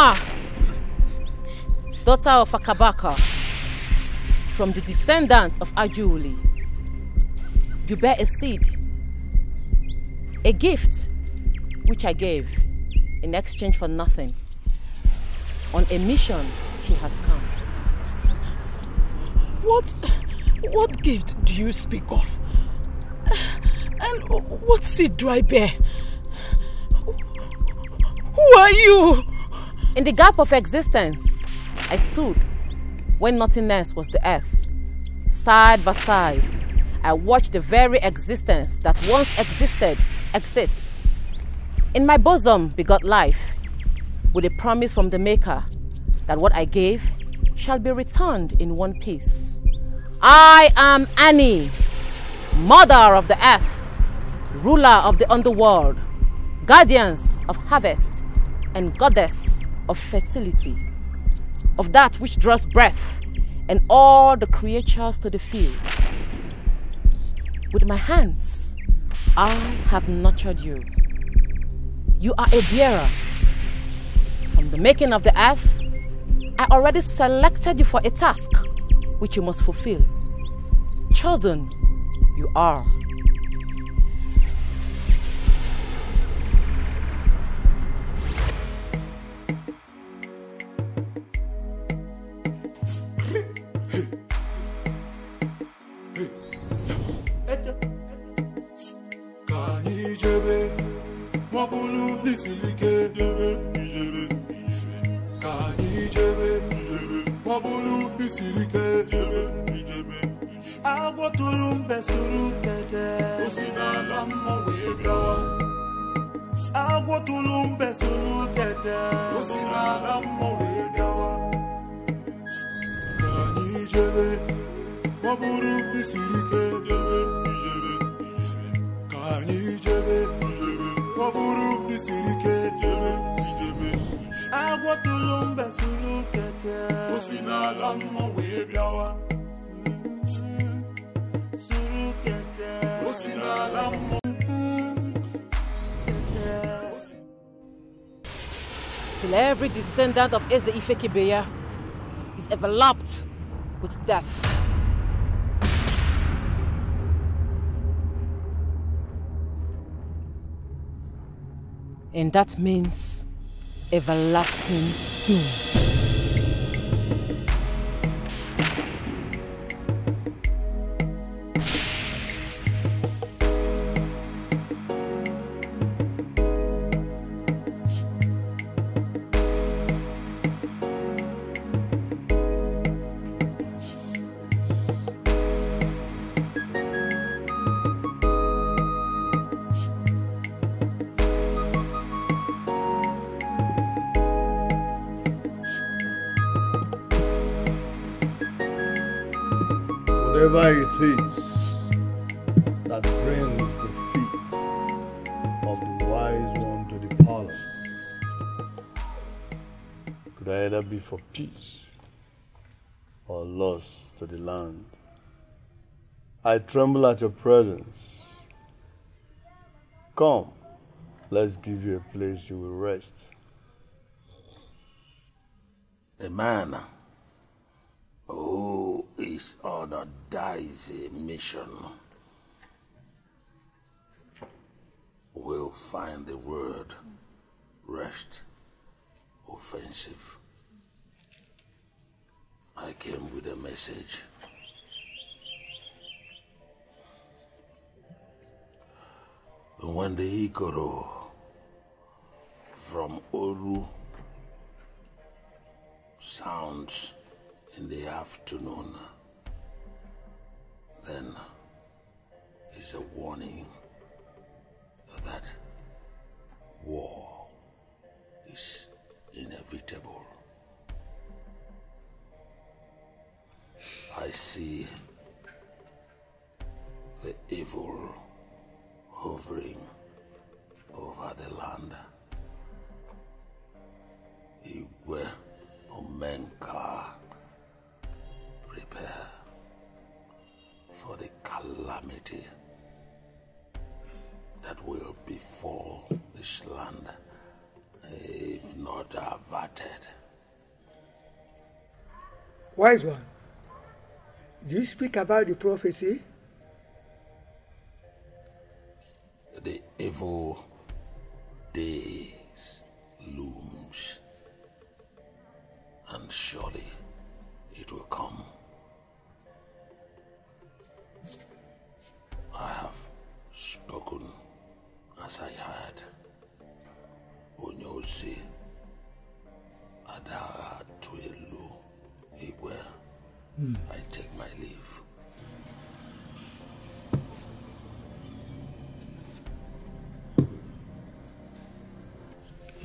Oma, daughter of Akabaka, from the descendant of Ajuli, you bear a seed, a gift which I gave in exchange for nothing. On a mission, she has come. What, what gift do you speak of? And what seed do I bear? Who are you? In the gap of existence, I stood when nothingness was the earth. Side by side, I watched the very existence that once existed exit. In my bosom begot life, with a promise from the Maker that what I gave shall be returned in one piece. I am Ani, mother of the earth, ruler of the underworld, guardians of harvest, and goddess of fertility, of that which draws breath and all the creatures to the field. With my hands, I have nurtured you. You are a bearer. From the making of the earth, I already selected you for a task which you must fulfill. Chosen, you are. Bụrụ n'isiri ike jebe ijebe ka anyị jebe ma ọ bụrụ n'isiri ike jebe ijebe agwọ tụrụ mbe suru kete o si n'ala mmụọ wee bịawa agwọ tụrụ mbe suru kete o si n'ala mmụọ wee bịawa ka anyị jebe ma ọ bụrụ n'isiri ike jebe ijebe ka anyị jebe ọ bụrụ n'isiri ike jebe ijebe agwọ tụrụ mbe suru kete o si n'ala mmụọ wee bịawa suru kete o si n'ala mmụọ Till every descendant of Eze Ifekibeya is enveloped with death. And that means everlasting doom. For peace or loss to the land. I tremble at your presence. Come, let's give you a place you will rest. A man who is on a dicey mission will find the word rest offensive. I came with a message. When the Ikoro from Oru sounds in the afternoon, then is a warning see the evil hovering over the land. Igwe Omenka, prepare for the calamity that will befall this land if not averted. Wise one, speak about the prophecy?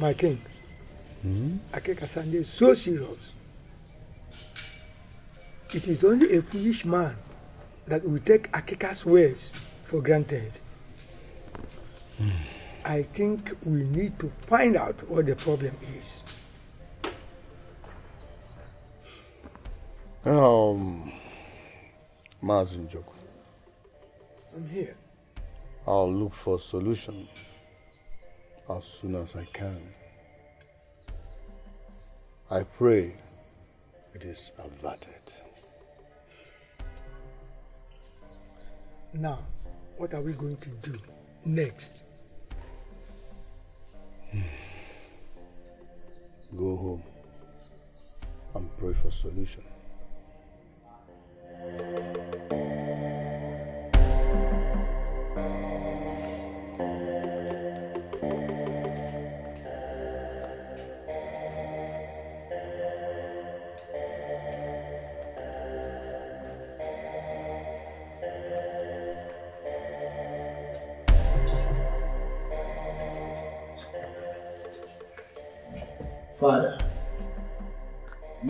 My king, Akeka Sande is so serious. It is only a foolish man that will take Akeka's words for granted. I think we need to find out what the problem is. Um, Mazin Joku, I'm here. I'll look for a solution as soon as I can. I pray it is averted. Now, what are we going to do next? Hmm. Go home and pray for solution.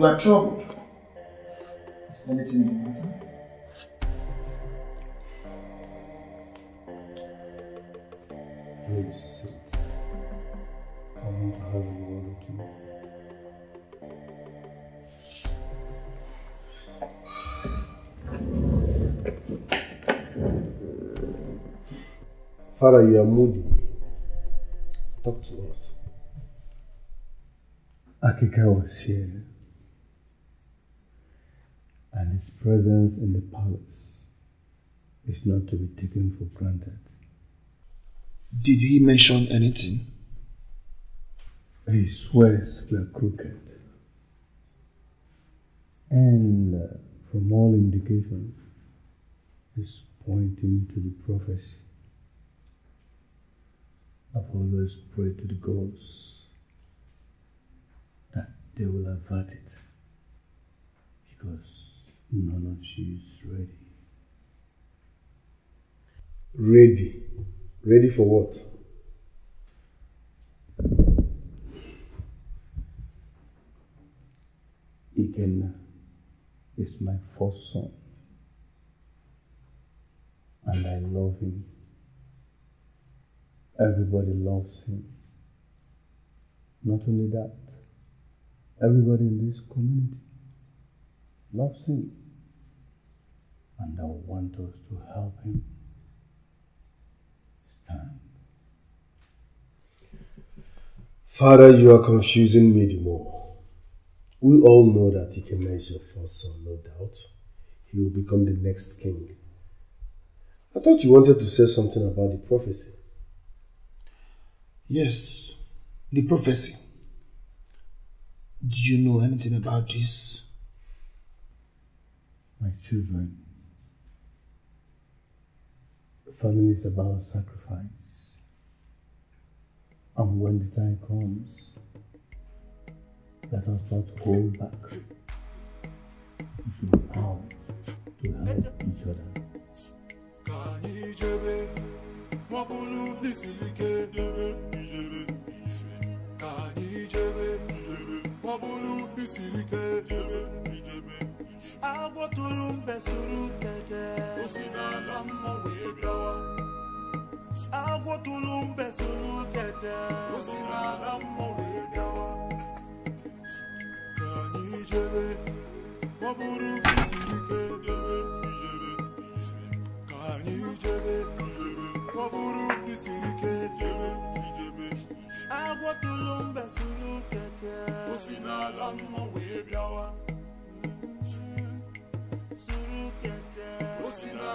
You are troubled. Is anything the matter? Sit. I want to have a word. Father, you are moody. Presence in the palace is not to be taken for granted. Did he mention anything? His words were crooked. And uh, from all indications, he's pointing to the prophecy. I've always prayed to the gods that they will avert it because none of you is ready. Ready? Ready for what? Ikenna is my first son. And I love him. Everybody loves him. Not only that, everybody in this community loves him. And I want us to help him stand. Father, you are confusing me the more. We all know that Ikeme is your first son, no doubt. He will become the next king. I thought you wanted to say something about the prophecy. Yes, the prophecy. Do you know anything about this? My children, family is about sacrifice. And when the time comes, let us not hold back. We should be out to help each other. Ka anyị jebe, ma ọ bụrụ n'isiri ike jebe, ijebe, ife. Ka anyị jebe, ijebe, ma ọ bụrụ n'isiri ike jebe, ijebe, ife. Agwọtụrụ mbe suru O si n'ala mmụọ wee bịawa, Agwọtụrụ mbe suru o si n'ala mmụọ wee bịawa. Ka anyị jebe, ọ bụrụ n'isiri ike jebe, ijebe. Ka anyị jebe, ijebe, ma ọ bụrụ n'isiri ike jebe, ijebe, ife. Agwọtụrụ mbe suru o si n'ala wee bịawa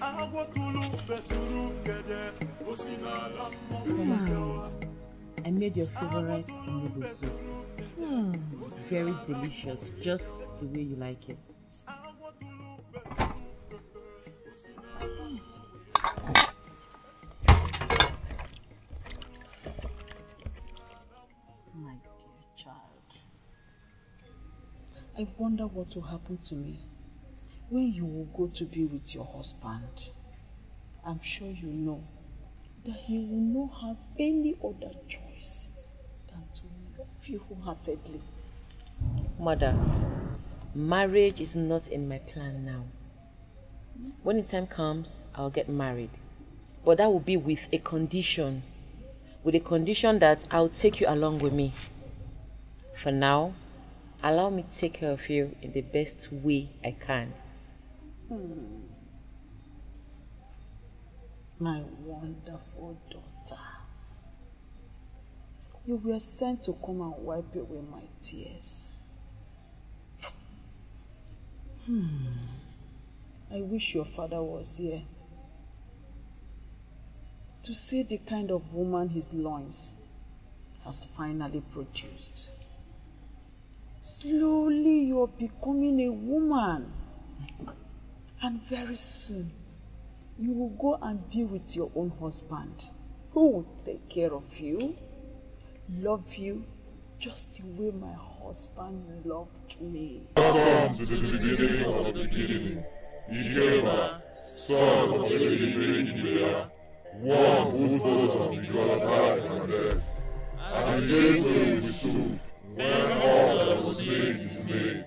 I made your favorite noodle soup. Hmm, very delicious, just the way you like it. My dear child, I wonder what will happen to me when you will go to be with your husband. I'm sure you know that he will not have any other choice than to love you wholeheartedly. Mother, marriage is not in my plan now. When the time comes, I'll get married. But that will be with a condition. With a condition that I'll take you along with me. For now, allow me to take care of you in the best way I can. My wonderful daughter. You were sent to come and wipe away my tears. Hmm. I wish your father was here to see the kind of woman his loins has finally produced. Slowly you're becoming a woman. And very soon, you will go and be with your own husband, who will take care of you, love you, just the way my husband loved me. To the beginning of the beginning. Ikeba, son of Ezebere one life and death, and the when all that was made is made.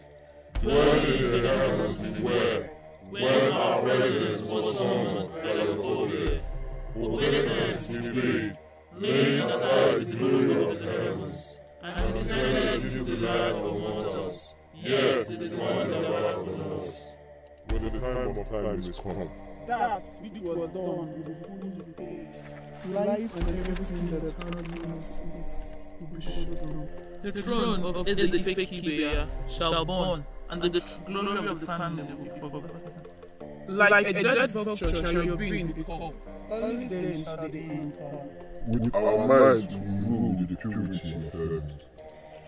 In the heavens beware, when our presence was summoned by the Father. Obeisance we paid, laying aside the glory of the heavens, and descended into the light of mortals, yet it dawned about on us. When the time of time is come, That which was done will be fully repaid. Life and everything that has been is will be shed on. The throne of Ezekibea shall burn, and the glory of the family will be forgotten. Like a dead vulture shall your being be called. Only then shall they enter. with our minds we rule the purity of heaven.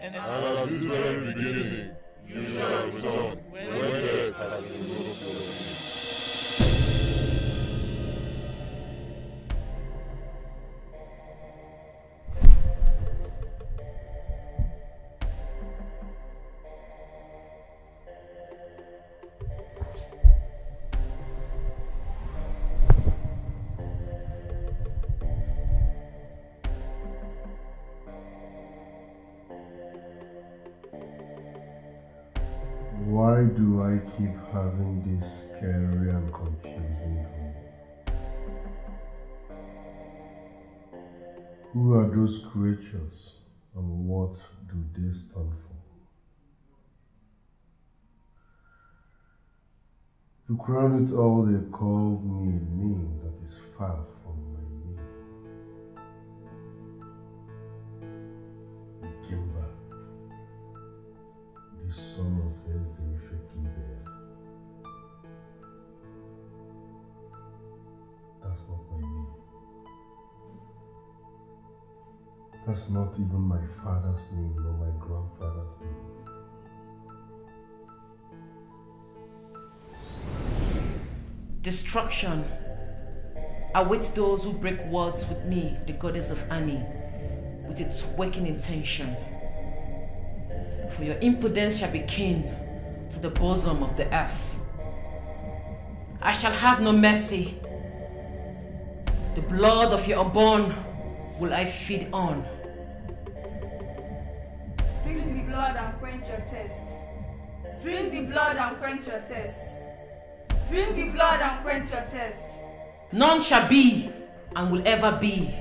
And at this very beginning, you shall return when death has removed your do I keep having this scary and confusing dream? Who are those creatures and what do they stand for? To crown it all, they called me a name that is far from my name. Ikemba the son of Ezefekibea. That's not even my father's name nor my grandfather's name. Destruction awaits those who break words with me, the goddess of Ani, with its working intention. For your impudence shall be keen to the bosom of the earth. I shall have no mercy. The blood of your unborn will I feed on. Drink the blood and quench your thirst. Drink the blood and quench your thirst. None shall be and will ever be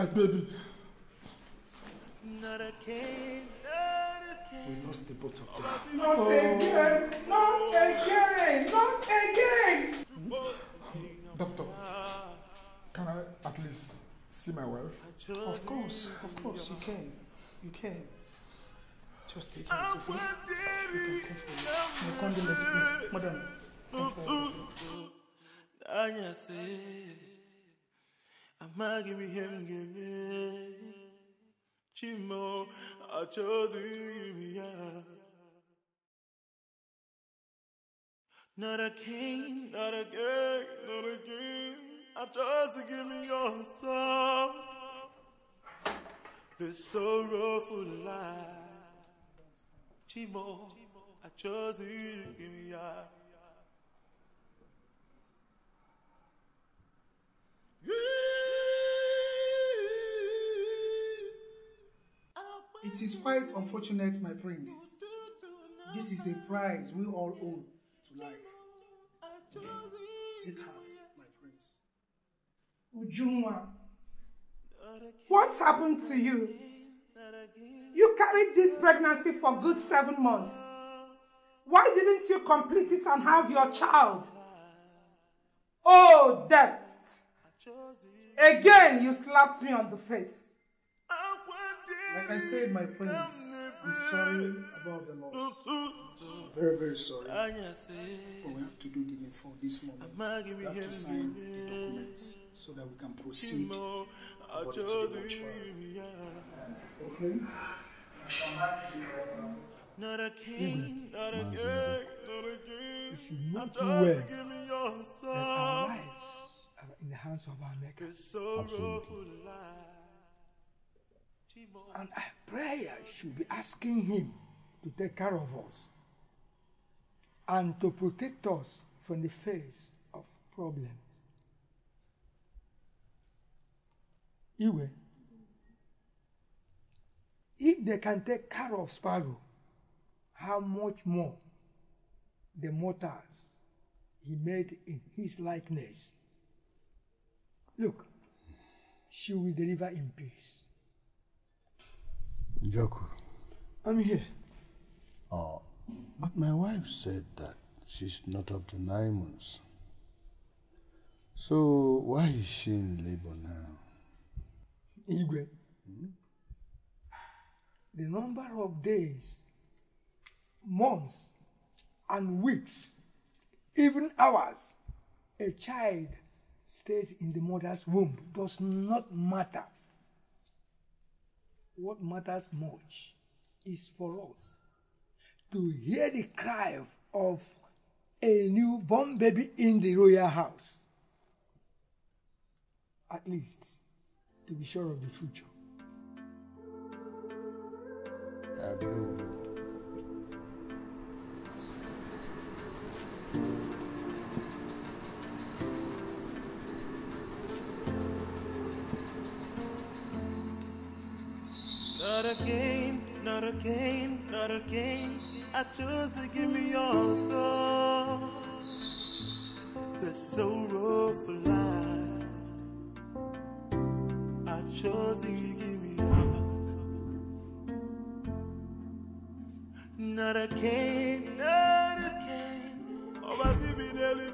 My baby. Not again, not again. We lost the both of them. Not again, not again, not again. Doctor, can I at least see my wife? Of course, of course, you can. You can. Just take it, it's okay? You can come forward. My condolence, please. Madam, come forward. Anya say, Ama give me him, give me. Chimo, I chose you, give me ya. Not again, not again, not again. I chose to give me your soul. This sorrowful life. Chimo, I chose you, give me ya. It is quite unfortunate, my prince. This is a prize we all owe to life. Take heart, my prince. Ujunwa, what happened to you? You carried this pregnancy for good seven months. Why didn't you complete it and have your child? Oh, death! Again, you slapped me on the face. Like I said, my prince, I'm sorry about the loss. I'm Very, very sorry. But we have to do the needful this moment. We have to sign the documents so that we can proceed about to the mortuary. Okay. Not again, not again, not should I not chose do well to give me your that our lives are in the hands of our Maker. Life. And our prayer should be asking Him to take care of us and to protect us from the face of problems. Igwe, if they can take care of Sparrow, how much more the mortals he made in his likeness. Look, she will deliver in peace. Njoku. I'm here. Oh, but my wife said that she's not up to nine months. So why is she in labor now? Igwe, hmm? the number of days, months, and weeks, even hours, a child stays in the mother's womb does not matter. What matters much is for us to hear the cry of, a newborn baby in the royal house. At least to be sure of the future. I Not again, not again, not again. I chose to give me your soul. The sorrow for life. I chose to give me your. Not again, not again. Oh, I see me daily,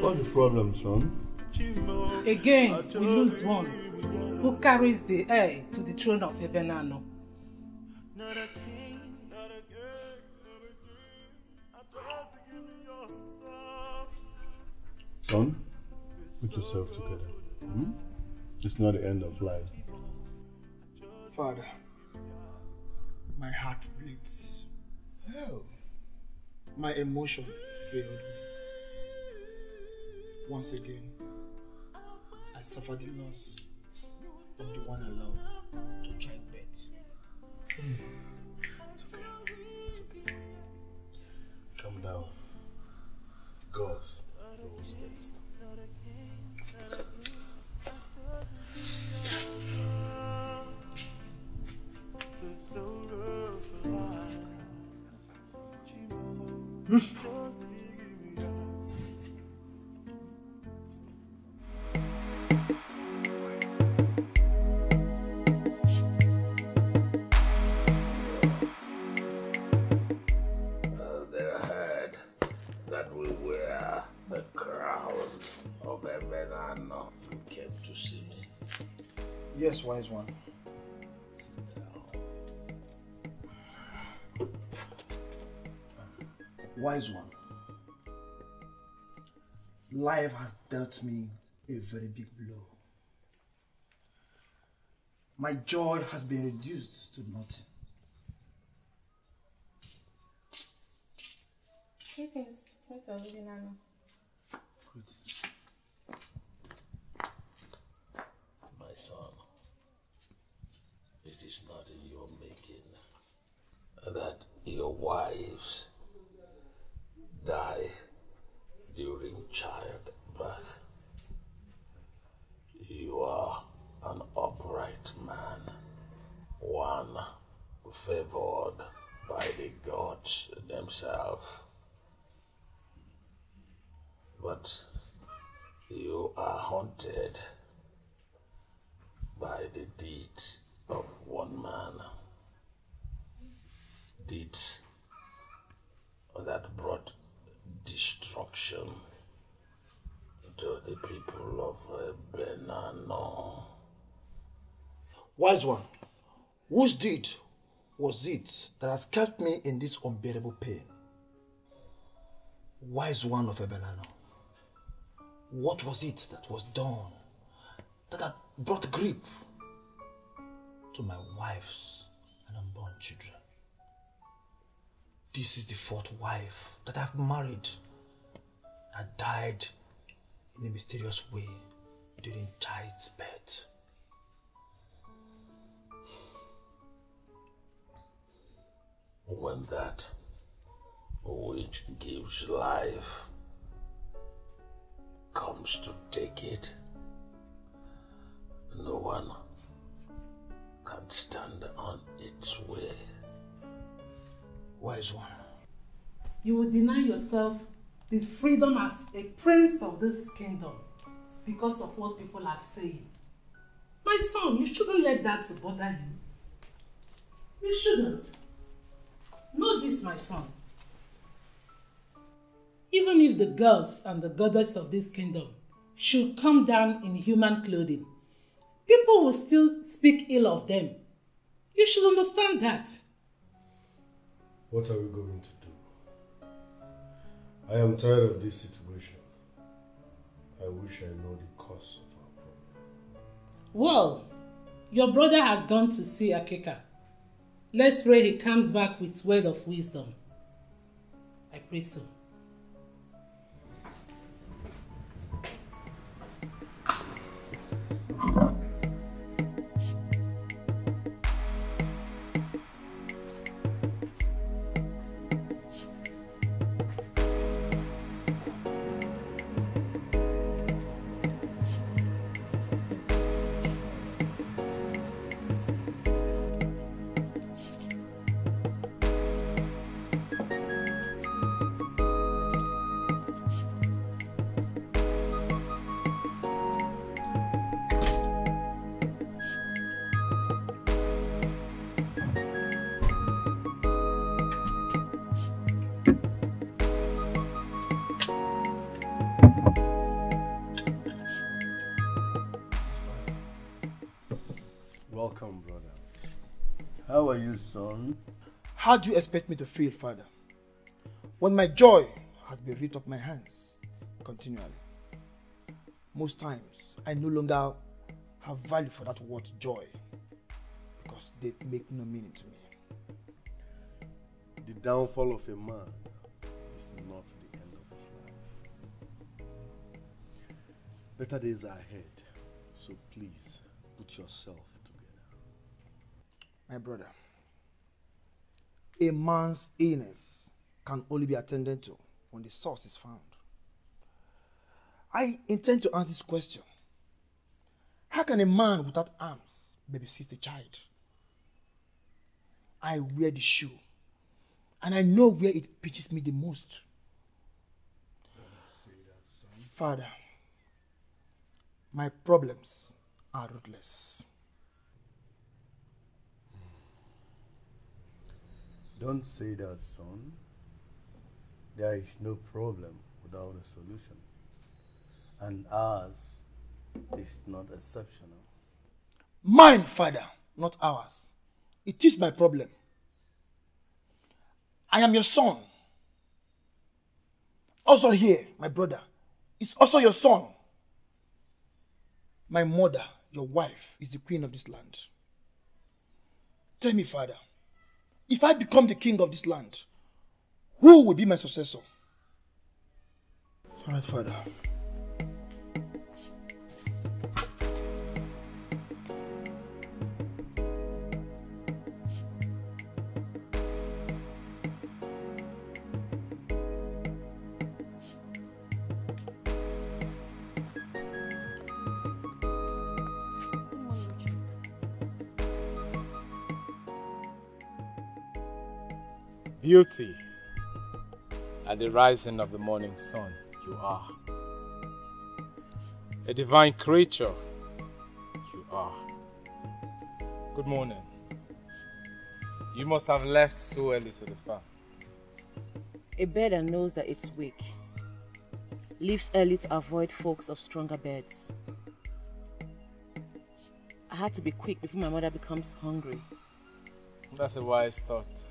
What's the problem, son? Again, we lose one. Who carries the heir to the throne of Ebenano? Son, put yourself together. Hmm? It's not the end of life. Father, my heart bleeds. Hell. My emotion failed me. Once again, I suffered the loss of the one I love to childbirth. It's okay. It's okay. Calm down. God Mm-hmm. Wise one. Life has dealt me a very big blow. My joy has been reduced to nothing. Greetings, Mr. Olubinano. My son, it is not in your making that your wives die during childbirth. You are an upright man, one favored by the gods themselves. But you are haunted by the deed of one man. Deeds that brought destruction to the people of uh, Benano. Wise one, whose deed was it that has kept me in this unbearable pain? Wise one of Ebelano, what was it that was done that had brought grief to my wife's and unborn children? This is the fourth wife that I've married that died in a mysterious way during childbirth. When that which gives life comes to take it, no one can stand on its way. Wise one. You will deny yourself the freedom as a prince of this kingdom because of what people are saying. My son, you shouldn't let that to bother him. You shouldn't. Know this, my son. Even if the girls and the goddess of this kingdom should come down in human clothing, people will still speak ill of them. You should understand that. What are we going to? I am tired of this situation. I wish I know the cause of our problem. Well, your brother has gone to see Akeka. Let's pray he comes back with word of wisdom. I pray so. Son? How do you expect me to feel, Father, when my joy has been ripped off my hands continually? Most times, I no longer have value for that word joy because they make no meaning to me. The downfall of a man is not the end of his life. Better days are ahead, so please put yourself together. My brother, a man's illness can only be attended to when the source is found. I intend to answer this question. How can a man without arms babysit a child? I wear the shoe, and I know where it pinches me the most. Father, my problems are ruthless. Don't say that, son. There is no problem without a solution. And ours is not exceptional. Mine, Father, not ours. It is my problem. I am your son. Also, here, my brother, is also your son. My mother, your wife, is the queen of this land. Tell me, Father, if I become the king of this land, who will be my successor? Sorry, Father. Beauty at the rising of the morning sun, you are. A divine creature, you are. Good morning. You must have left so early to the farm. A bird that knows that it's weak leaves early to avoid folks of stronger birds. I had to be quick before my mother becomes hungry. That's a wise thought.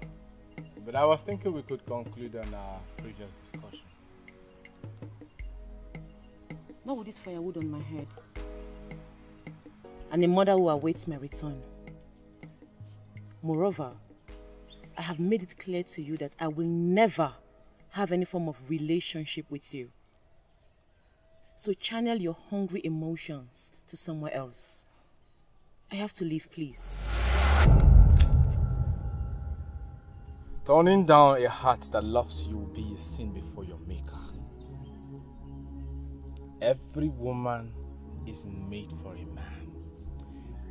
But I was thinking we could conclude on our previous discussion. Not with this firewood on my head. And a mother who awaits my return. Moreover, I have made it clear to you that I will never have any form of relationship with you. So channel your hungry emotions to somewhere else. I have to leave, please. Turning down a heart that loves you will be a sin before your maker. Every woman is made for a man.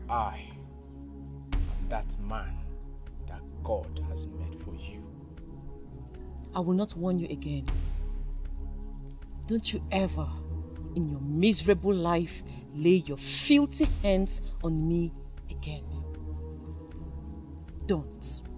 I am that man that God has made for you. I will not warn you again. Don't you ever, in your miserable life, lay your filthy hands on me again. Don't.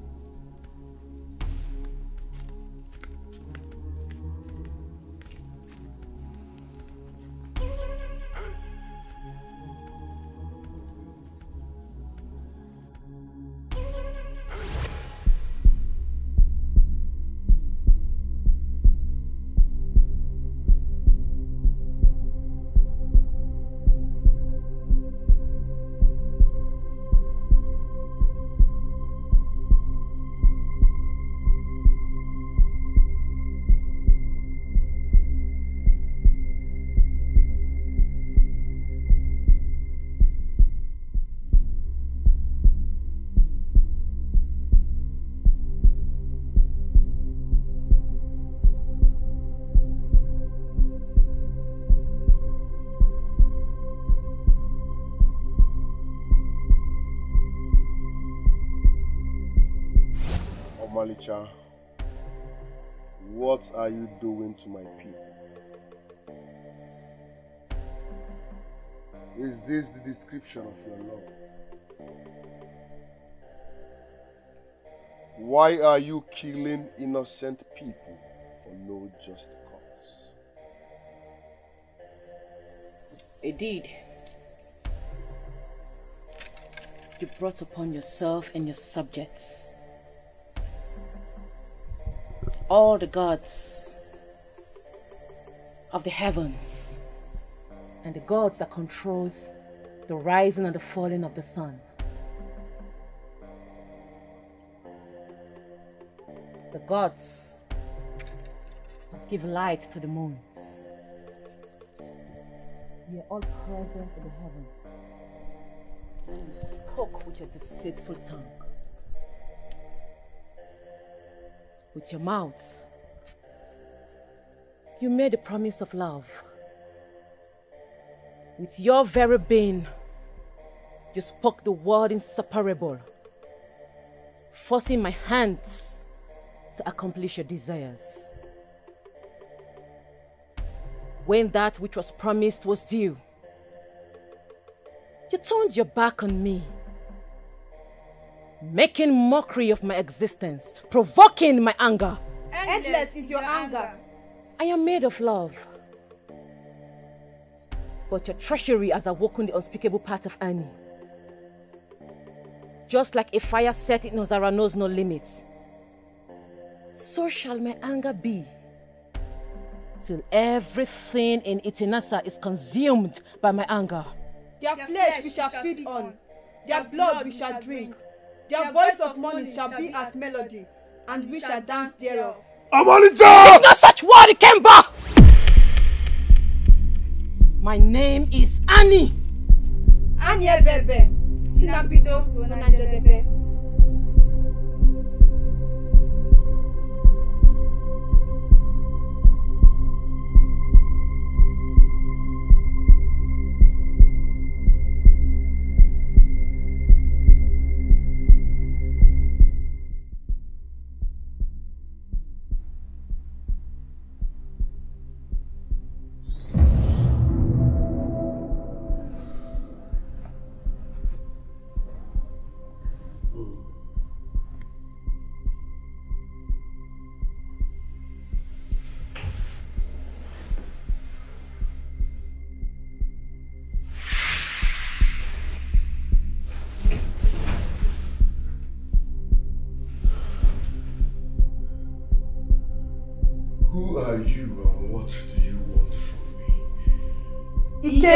What are you doing to my people? Is this the description of your love? Why are you killing innocent people for no just cause? A deed you brought upon yourself and your subjects. All the gods of the heavens and the gods that controls the rising and the falling of the sun. The gods that give light to the moons. We are all present in the heavens. And You spoke with your deceitful tongue. With your mouths, you made a promise of love. With your very being, you spoke the word inseparable, forcing my hands to accomplish your desires. When that which was promised was due, you turned your back on me, making mockery of my existence, provoking my anger. Endless is your anger. I am made of love. But your treachery has awoken the unspeakable part of Ani. Just like a fire set in Ozara knows no limits, so shall my anger be till everything in Itinasa is consumed by my anger. Their flesh we shall feed on, their blood we shall drink, their voice of mourning shall be as melody, and we shall dance thereof. Amalija! It's not such word, Ikemba! My name is Annie. Annie Ebebe, Sinabido, Ronanjedebe.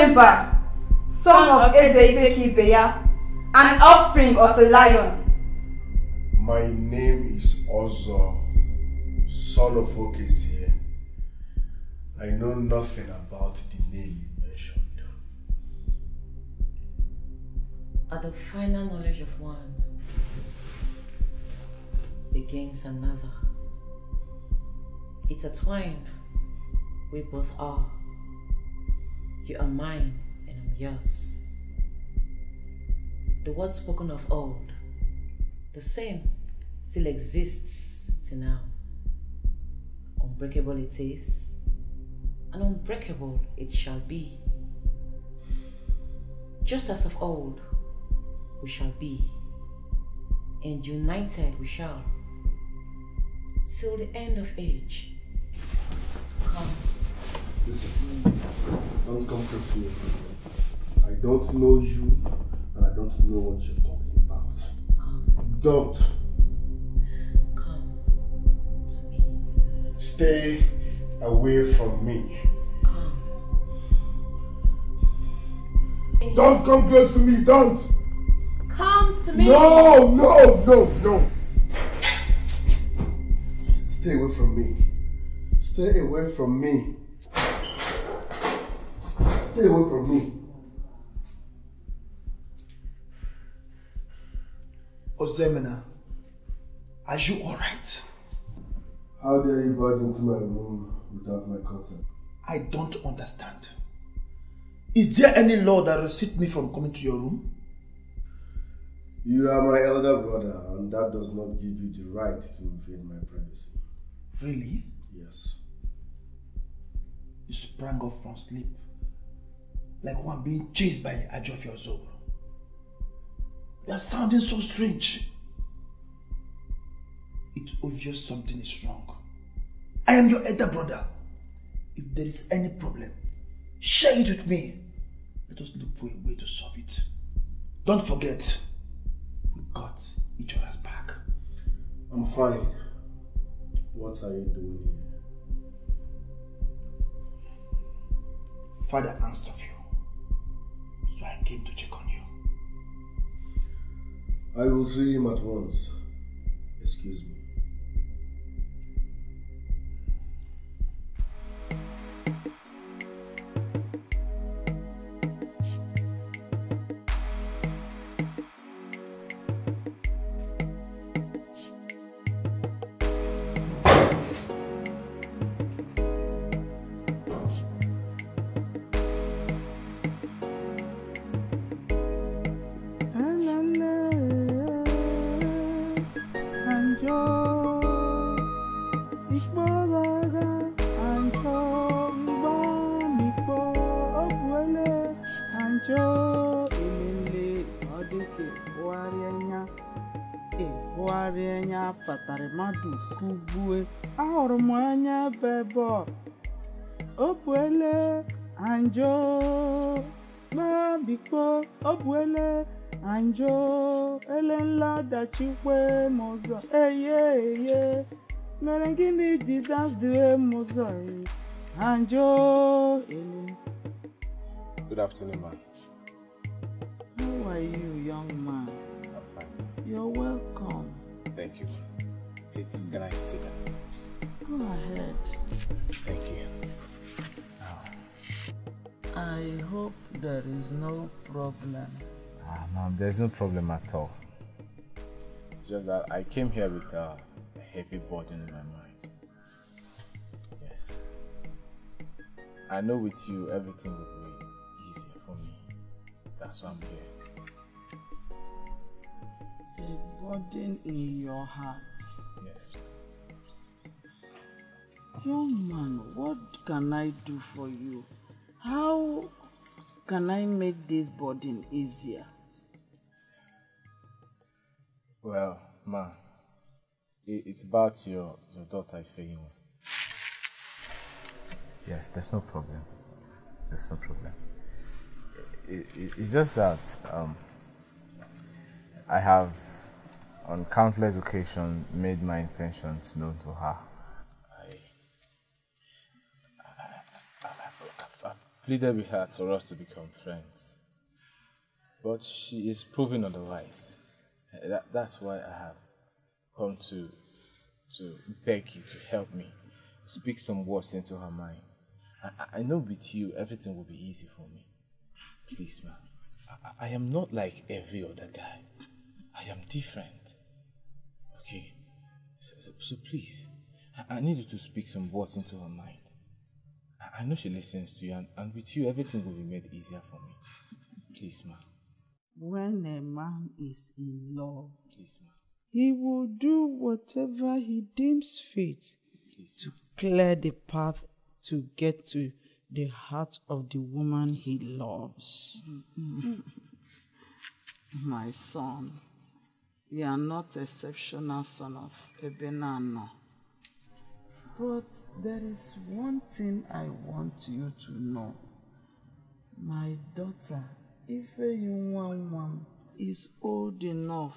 Me? Son of Eze Ifekibeya, an offspring of the lion. My name is Ozo, son of Okezie. I know nothing about the name you mentioned. At the final knowledge of one, begins another. It's a twine. We both are. You are mine and I'm yours. The word spoken of old, the same, still exists to now. Unbreakable it is, and unbreakable it shall be. Just as of old, we shall be, and united we shall, till the end of age. Come. Listen, don't come close to me. I don't know you, and I don't know what you're talking about. Come. Don't. Come to me. Stay away from me. Don't come close to me, don't! Come to me. No, no, no, no! Stay away from me. Stay away from me. Stay away from me. Ozemena, are you alright? How dare you barge into my room without my consent? I don't understand. Is there any law that restricts me from coming to your room? You are my elder brother, and that does not give you the right to invade my privacy. Really? Yes. You sprang up from sleep like one being chased by the edge of your soul. You are sounding so strange. It's obvious something is wrong. I am your elder brother. If there is any problem, share it with me. Let us look for a way to solve it. Don't forget, we got each other's back. I'm fine. What are you doing here? Father asked of you, so I came to check on you. I will see him at once. Excuse me. Kugbue ahụrụ m anya bebe o buele anjo. Mabikpo o buele anjo. Ele nla dachikwe m ụzọ. Eye eye. Mere gịnị ji dasdue m ụzọ anjo ele. Good afternoon, man. how are you young man? I'm fine. you're welcome. Thank you. Please, can I sit down? go ahead Thank you. I hope there is no problem. Ah, no, there's no problem at all. Just that I came here with a heavy burden in my mind. Yes. I know with you everything will be easier for me. That's why I'm here. A burden in your heart. Young man, what can I do for you? How can I make this burden easier? Well, ma, it's about your, your daughter Ifeyinwa. Yes, there's no problem. There's no problem. It, it, it's just that um, I have, on countless occasions, made my intentions known to her. I, I, I, I've pleaded with her for us to become friends, but she is proving otherwise. That, that's why I have come to to beg you to help me speak some words into her mind. I, I- I know with you everything will be easy for me. Please, man. I, I am not like every other guy. I am different. Okay? so please, I, I need you to speak some words into her mind. I, I know she listens to you, and, and with you, everything will be made easier for me. Please, ma. When a man is in love, Please, ma. he will do whatever he deems fit to clear the path to get to the heart of the woman he loves. My son, you are not exceptional son of Ebenano. But there is one thing I want you to know. My daughter, Ifeyunwanwam, is old enough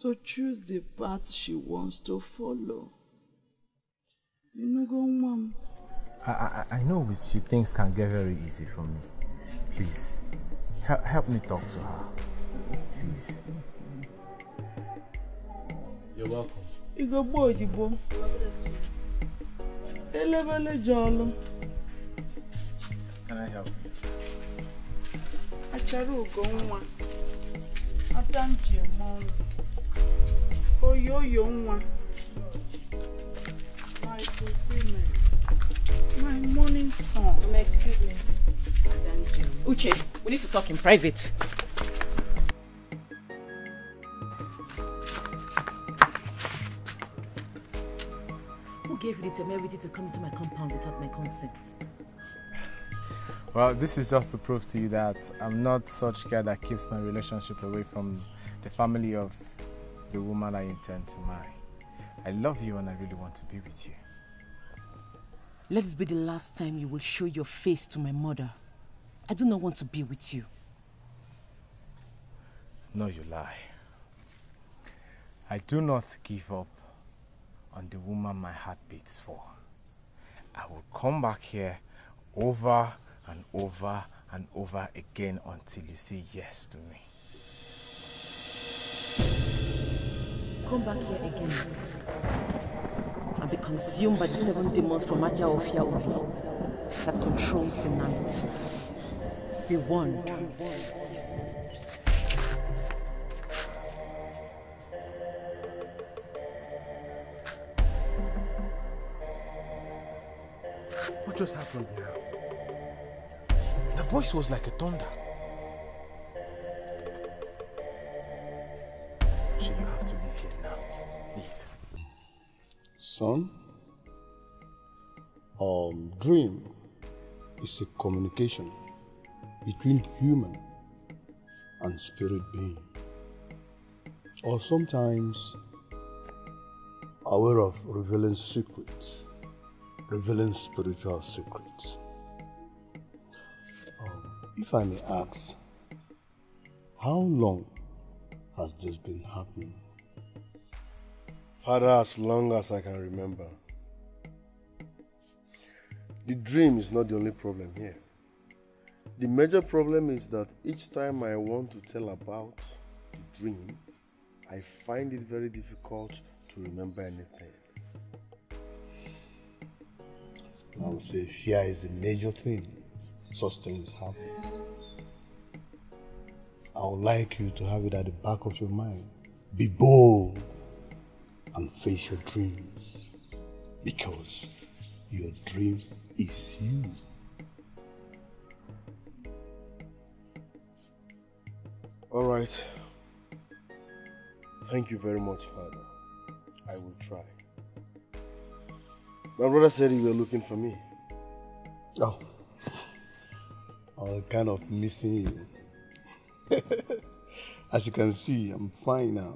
to choose the path she wants to follow. You know, go, mom. I, I, I know with you things can get very easy for me. Please, help, help me talk to her. Please. You're welcome. Igbo oyibo. Elebele jọlụ. Can I help you? Achara ugo nwa. Ata njem ọnụ. Oyoyo nwa. My fulfillment. My morning song. Excuse me. Uche, we need to talk in private. The temerity to come into my compound without my consent? Well, this is just to prove to you that I'm not such guy that keeps my relationship away from the family of the woman I intend to marry. I love you and I really want to be with you. Let this be the last time you will show your face to my mother. I do not want to be with you. No, you lie. I do not give up on the woman my heart beats for. I will come back here over and over and over again until you say yes to me. Come back here again and be consumed by the seven demons from Aja Ofia Ovi that controls the night. Be warned. What just happened now? The voice was like a thunder. So you have to leave here now. Leave. Son, um, dream is a communication between human and spirit being, or sometimes aware of revealing secrets, revealing spiritual secrets. Um, if I may ask, how long has this been happening? Father, as long as I can remember. The dream is not the only problem here. The major problem is that each time I want to tell about the dream, I find it very difficult to remember anything. I would say fear is the major thing such things happen. I would like you to have it at the back of your mind. Be bold and face your dreams because your dream is you. All right. Thank you very much, Father. I will try. My brother said you were looking for me. Oh. I was kind of missing you. As you can see, I'm fine now.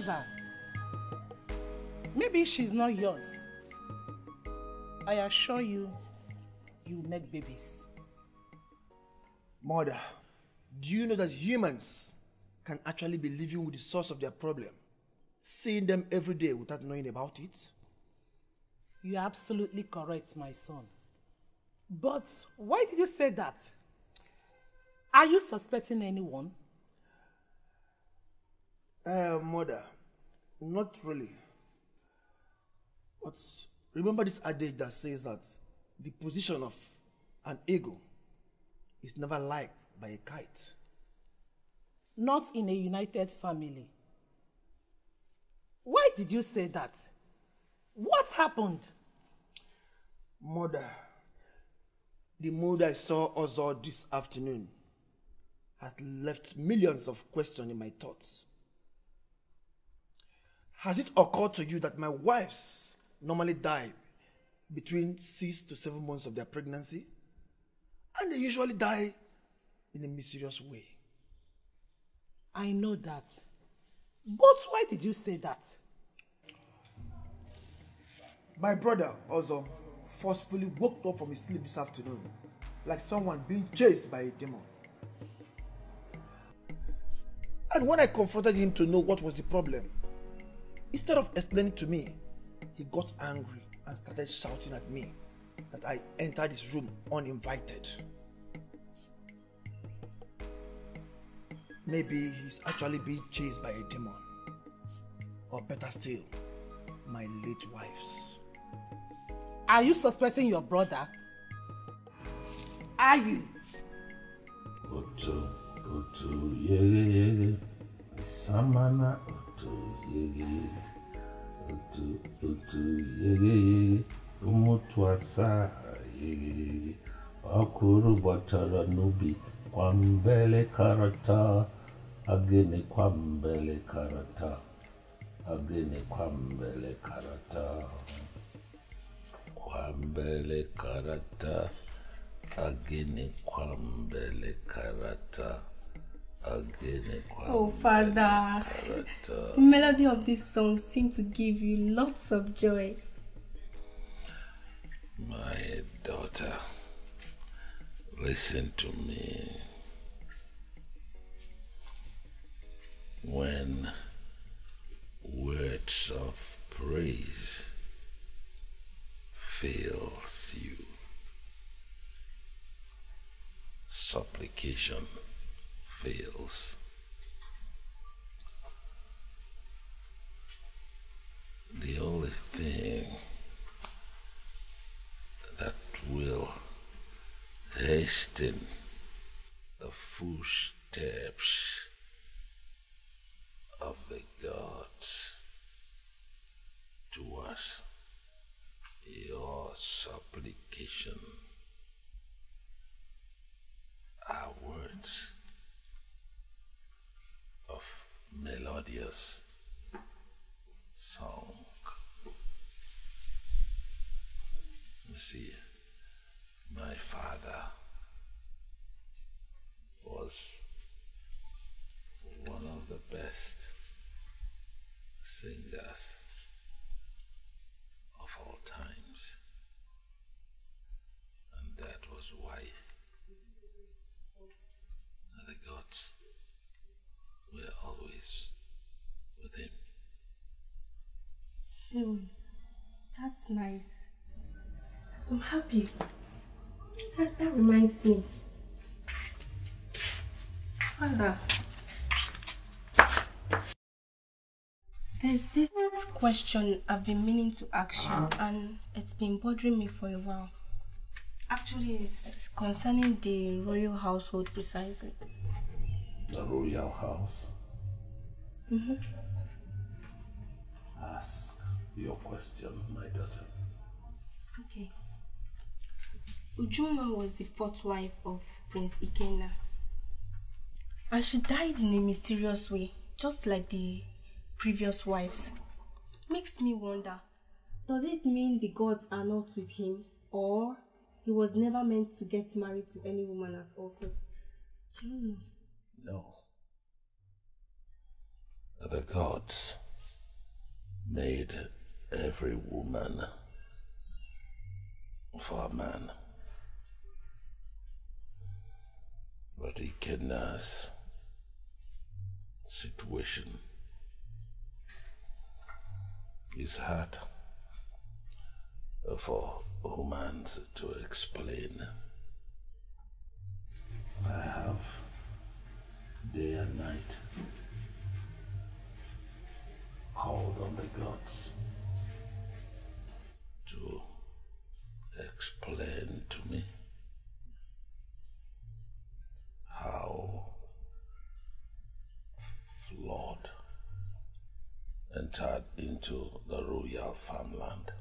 Forever. Maybe she's not yours. I assure you, you make babies. Mother, do you know that humans can actually be living with the source of their problem, seeing them every day without knowing about it? You're absolutely correct, my son. But why did you say that? Are you suspecting anyone? Uh, mother, not really. But remember this adage that says that the position of an eagle is never liked by a kite. Not in a united family. Why did you say that? What happened? Mother, the mood I saw Ozo this afternoon has left millions of questions in my thoughts. Has it occurred to you that my wives normally die between six to seven months of their pregnancy? And they usually die in a mysterious way. I know that. But why did you say that? My brother also forcefully woke up from his sleep this afternoon like someone being chased by a demon. And when I confronted him to know what was the problem, instead of explaining to me, he got angry and started shouting at me that I entered his room uninvited. Maybe he's actually being chased by a demon. Or better still, my late wife's. Are you suspecting your brother? Are you? Otu, otu, yege, yege. Samana, otu, yege, yege. Otu, otu, yege, yege. Umutu asa, yege, yege. Ọkụrụ gbachara n'ubi, kwambele karata. Agene kwambele karata. Agene kwambele karata. Kwambele karata. Agene kwambele karata. Kwambele Oh, Father. The melody of this song seems to give you lots of joy. My daughter, listen to me. When words of praise fails you, supplication fails. The only thing that will hasten the footsteps of the gods towards your supplication are words of melodious song. You see, my father I'm happy. That, that reminds me. Father. There's this question I've been meaning to ask you, and it's been bothering me for a while. Actually, it's concerning the royal household precisely. The royal house. Mm-hmm. Ask your question, my daughter. Okay. Ujuma was the fourth wife of Prince Ikenna. And she died in a mysterious way, just like the previous wives. Makes me wonder, does it mean the gods are not with him? Or he was never meant to get married to any woman at all? 'Cause I don't know. No. The gods made every woman for a man. But Ikenna's situation. Is hard for humans to explain. I have day and night. Called on the gods. To explain to me how flood entered into the royal farmland.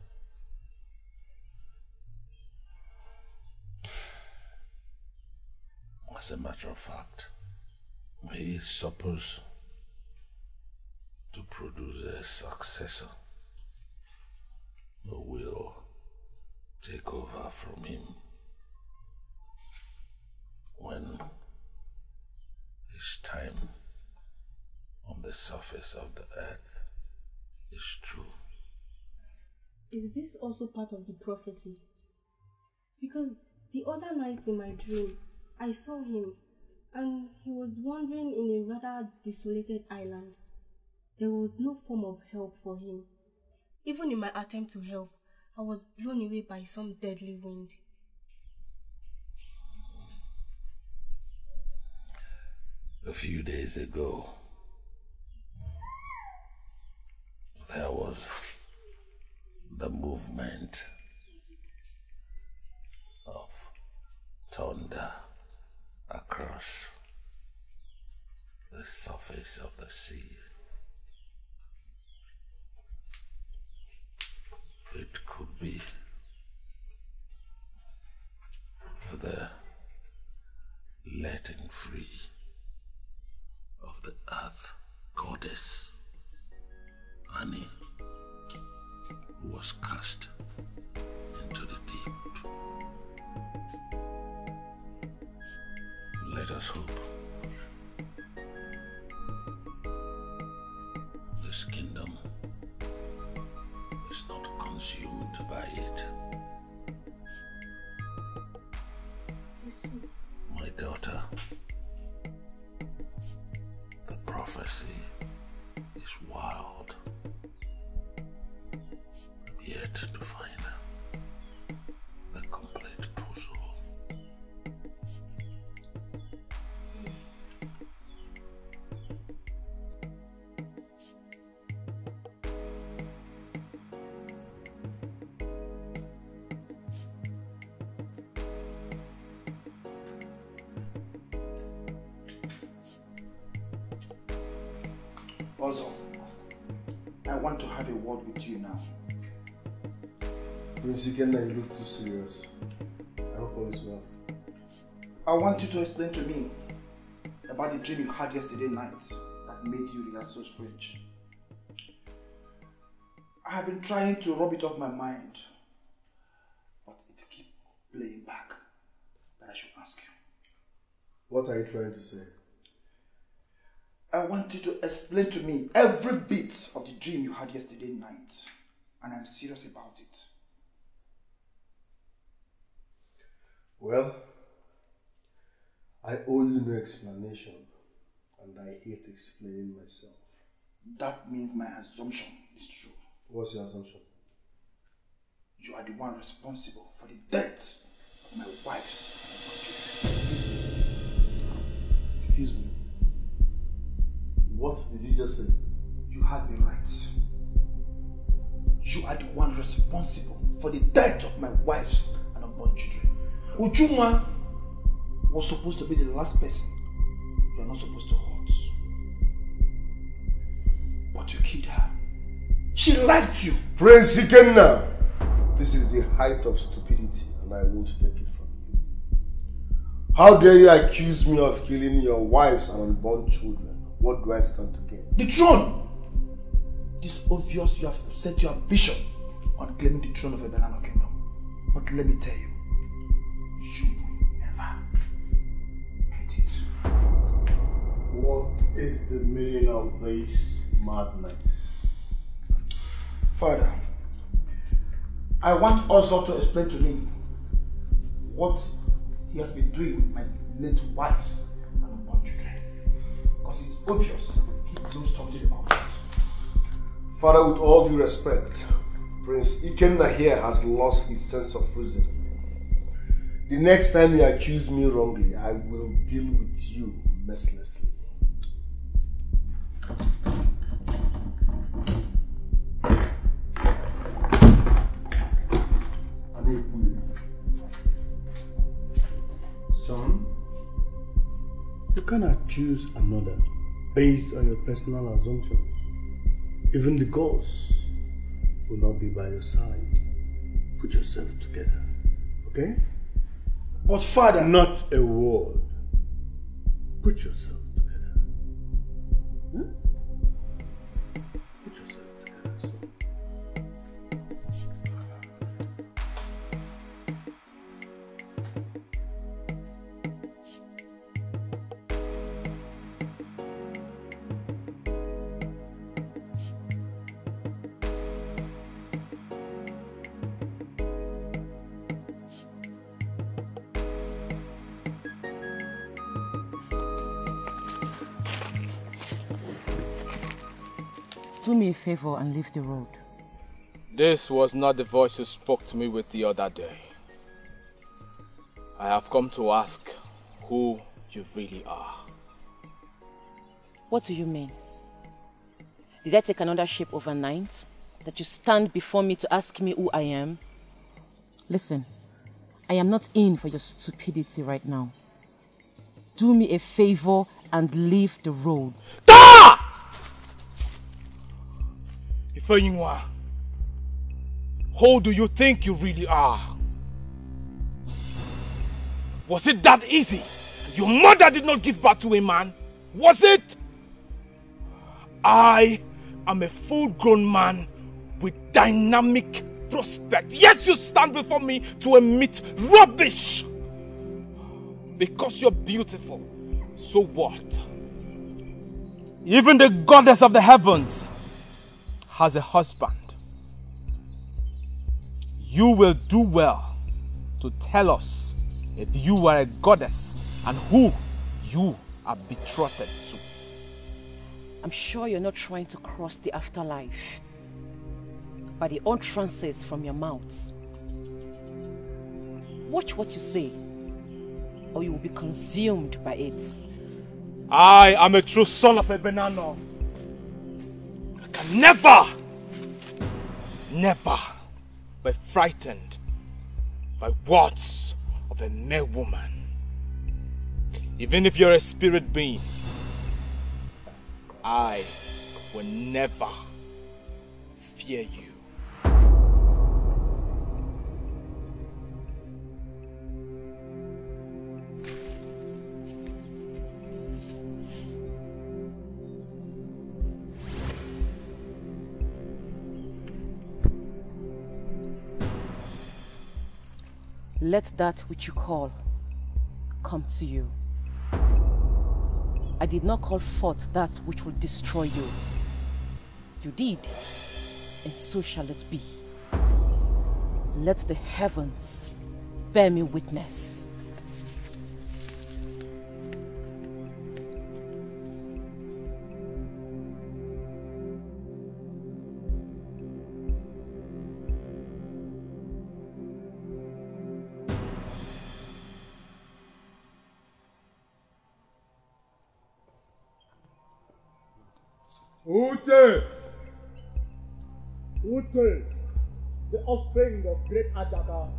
As a matter of fact, he is supposed to produce a successor who will take over from him when his time on the surface of the earth is true. Is this also part of the prophecy? Because the other night in my dream, I saw him and he was wandering in a rather desolated island. There was no form of help for him. Even in my attempt to help, I was blown away by some deadly wind. A few days ago, there was the movement of thunder across the surface of the sea. It could be the letting free the earth goddess Ani, who was cast into the deep. Let us hope this kingdom is not consumed by it. My daughter, wild. Ikenna, you look too serious. I hope all is well. I want you to explain to me about the dream you had yesterday night that made you react so strange. I have been trying to rub it off my mind, but it keeps playing back that I should ask you. What are you trying to say? I want you to explain to me every bit of the dream you had yesterday night, and I'm serious about it. Well, I owe you no explanation, and I hate explaining myself. That means my assumption is true. What's your assumption? You are the one responsible for the death of my wife's. Excuse me. What did you just say? You had me right. You are the one responsible for the death of my wife's and unborn children. Ujuma was supposed to be the last person you are not supposed to hurt. But you killed her. She liked you. Prince Ikenna! This is the height of stupidity, and I won't take it from you. How dare you accuse me of killing your wives and unborn children? What do I stand to gain? The throne! It is obvious you have set your ambition on claiming the throne of a banana kingdom. But let me tell you What is the meaning of this madness? Father, I want Ozo to explain to me what he has been doing with my late wife's and unborn children. Because it's obvious he knows something about it. Father, with all due respect, Prince Ikenna here has lost his sense of reason. The next time you accuse me wrongly, I will deal with you mercilessly. Son, you can accuse another based on your personal assumptions. Even the gods will not be by your side. Put yourself together, okay? But father... Not a word. Put yourself. Huh? Favor and leave the road. This was not the voice you spoke to me with the other day. I have come to ask who you really are. What do you mean? Did I take another ship overnight? That you stand before me to ask me who I am? Listen, I am not in for your stupidity right now. Do me a favor and leave the road. Ifeyinwa, who do you think you really are? Was it that easy? Your mother did not give birth to a man? Was it? I am a full-grown man with dynamic prospect. Yet you stand before me to emit rubbish. Because you're beautiful. So what? Even the goddess of the heavens has a husband. You will do well to tell us if you are a goddess and who you are betrothed to. I'm sure you're not trying to cross the afterlife by the utterances from your mouth. Watch what you say, or you will be consumed by it. I am a true son of a banana. I can never, never be frightened by words of a mere woman. Even if you're a spirit being, I will never fear you. Let that which you call come to you. I did not call forth that which will destroy you. You did, and so shall it be. Let the heavens bear me witness. The offspring of great Ajaka.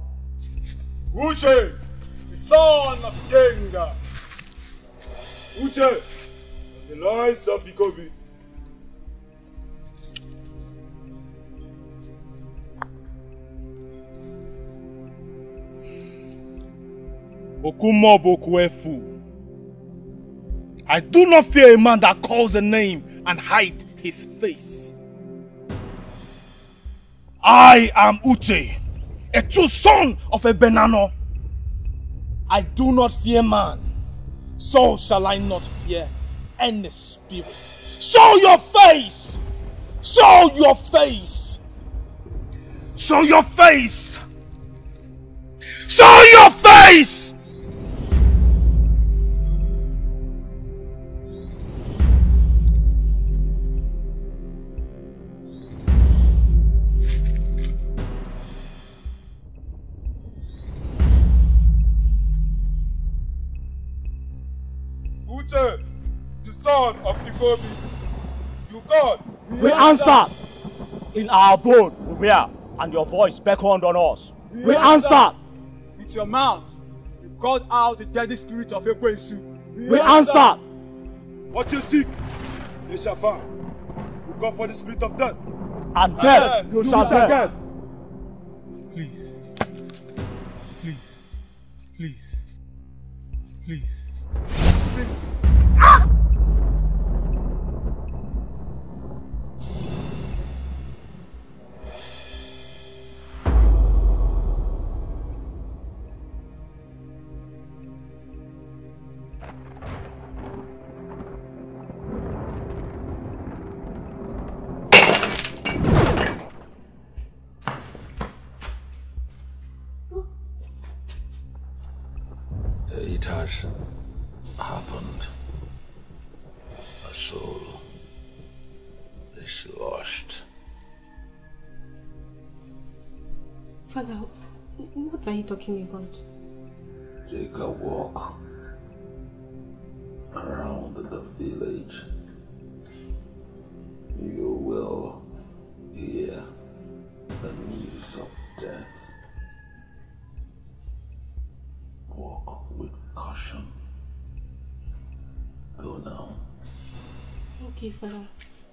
Uche, the son of Genga. Uche, the lines of Ikobi. Okumo Bokuefu. I do not fear a man that calls a name and hide his face. I am Uche, a true son of Ebenano. I do not fear man, so shall I not fear any spirit. Show your face! Show your face! Show your face! Show your face! Answered. In our abode we were, and your voice beckoned on us. We answered. With your mouth, you called out the deadly spirit of Ekwensu. We answered. What you seek, you shall find. You call for the spirit of death. And death you shall get. Please. Please. Please. Please. It talking about? Take a walk around the village. You will hear the news of death. Walk with caution. Go now. Okay, Father.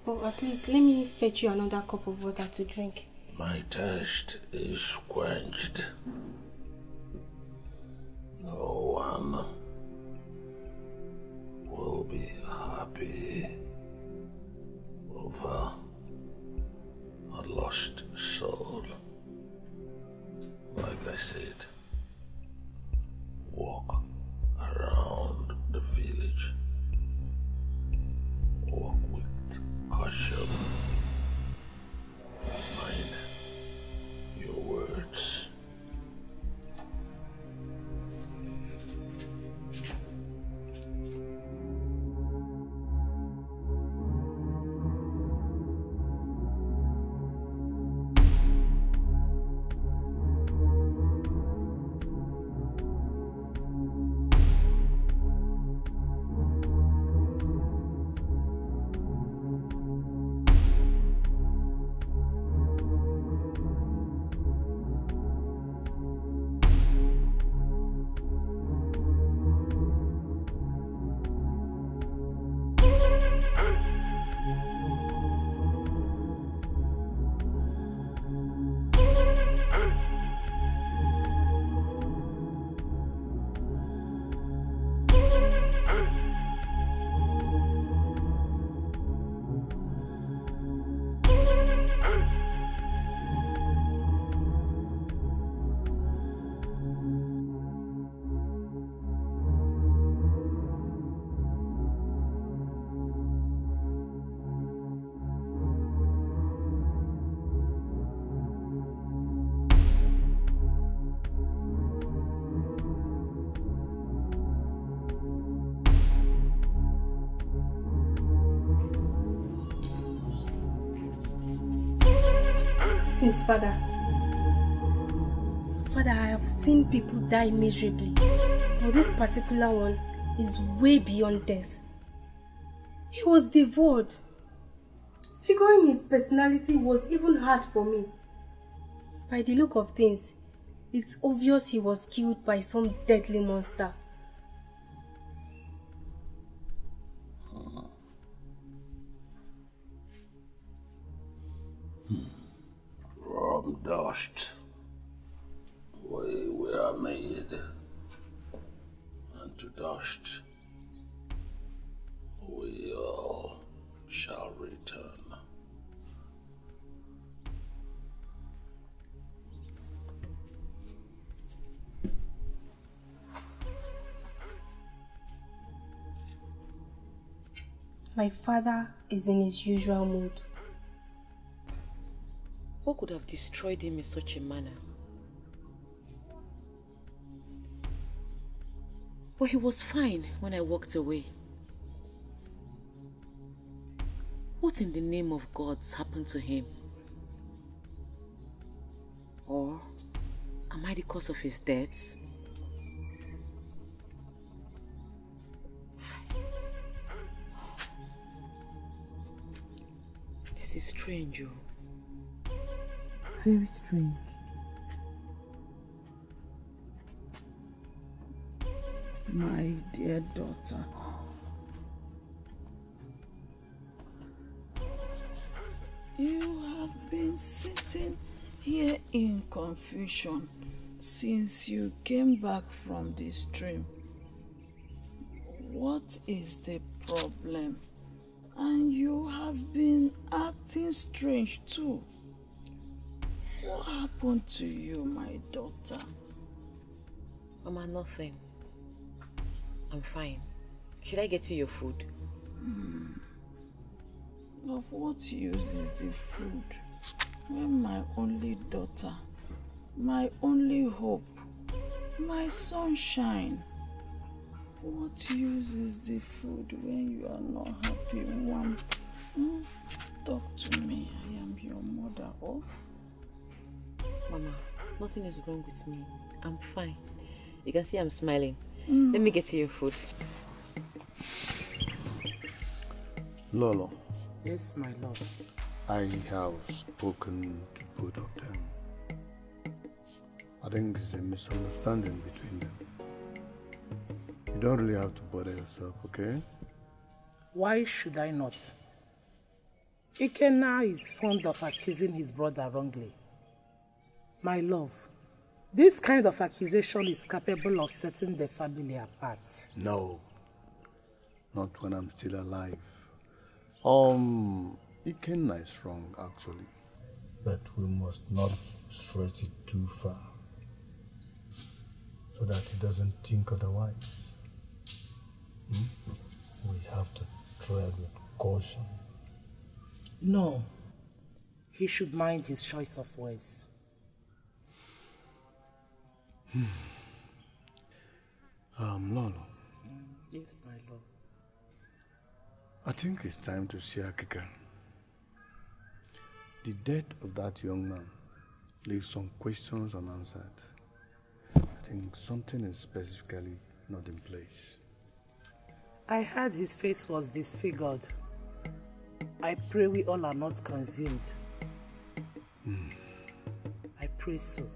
But at least let me fetch you another cup of water to drink. My thirst is quenched. Over Greetings, Father. Father, I have seen people die miserably, but this particular one is way beyond death. He was devoured. Figuring his personality was even hard for me. By the look of things, it's obvious he was killed by some deadly monster. Dust we were made, and to dust we all shall return. My father is in his usual mood. What could have destroyed him in such a manner? But he was fine when I walked away. What in the name of God's happened to him? Or am I the cause of his death? This is strange, oh. Very strange. My dear daughter. You have been sitting here in confusion since you came back from the stream. What is the problem? And you have been acting strange too. What happened to you, my daughter? Mama, nothing. I'm fine. Should I get you your food? Hmm. Of what use is the food when my only daughter, my only hope, my sunshine, what use is the food when you are not happy? One, hmm? talk to me. I am your mother. Oh, Mama, nothing is wrong with me. I'm fine. You can see I'm smiling. Mm. Let me get you your food. Lolo, Yes, my lord. I have spoken to both of them. I think it's a misunderstanding between them. You don't really have to bother yourself, okay? Why should I not? Ikenna is fond of accusing his brother wrongly. My love, this kind of accusation is capable of setting the family apart. No. Not when I'm still alive. Um, Ikenna is wrong, actually. But we must not stretch it too far. So that he doesn't think otherwise. Hmm? We have to tread with caution. No, he should mind his choice of words. Um, Lolo, Yes, my lord. I think it's time to see Akika. The death of that young man leaves some questions unanswered. I think something is specifically not in place. I heard his face was disfigured. I pray we all are not consumed. Hmm. I pray so.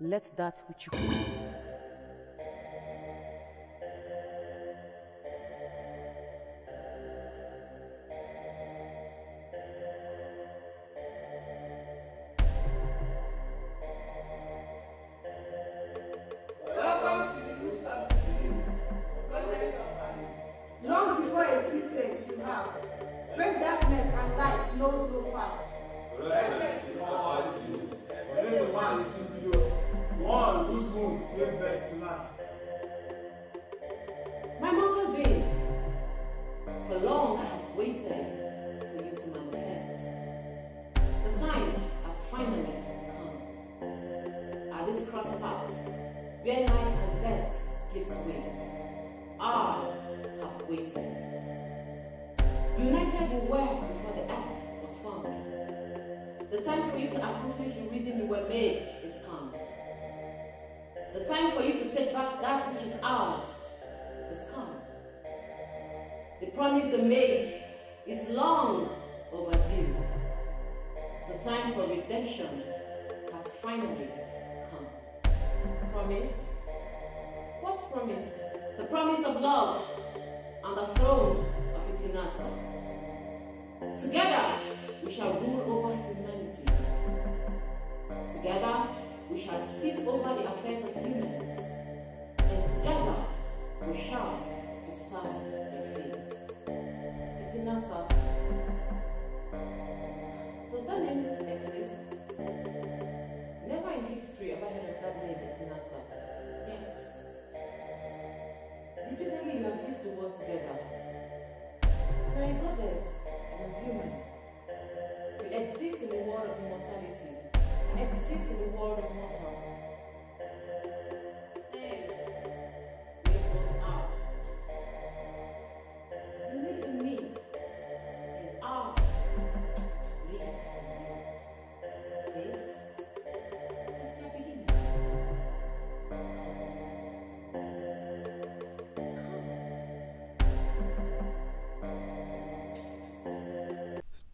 Let that which you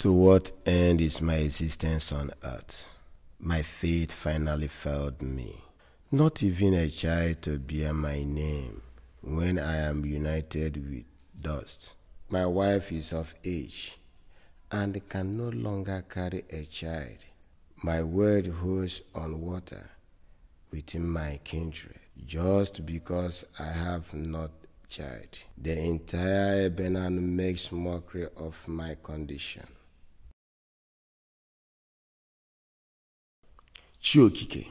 To what end is my existence on earth? My fate finally failed me. Not even a child to bear my name when I am united with dust. My wife is of age and can no longer carry a child. My word holds on water within my kindred just because I have not child. The entire Ebenan makes mockery of my condition. Chiokike,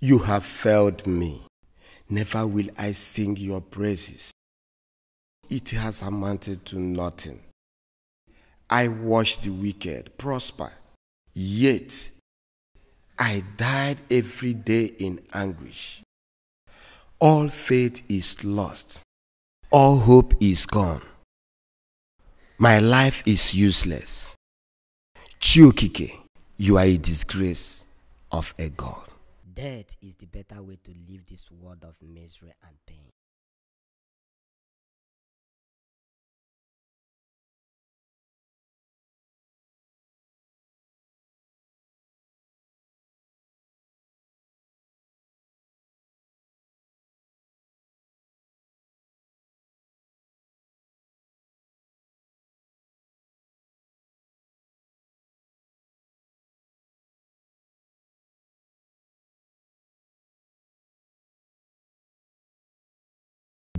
you have failed me. Never will I sing your praises. It has amounted to nothing. I watched the wicked prosper, yet I died every day in anguish. All faith is lost. All hope is gone. My life is useless. Chiokike, you are a disgrace of a god. Death is the better way to leave this world of misery and pain.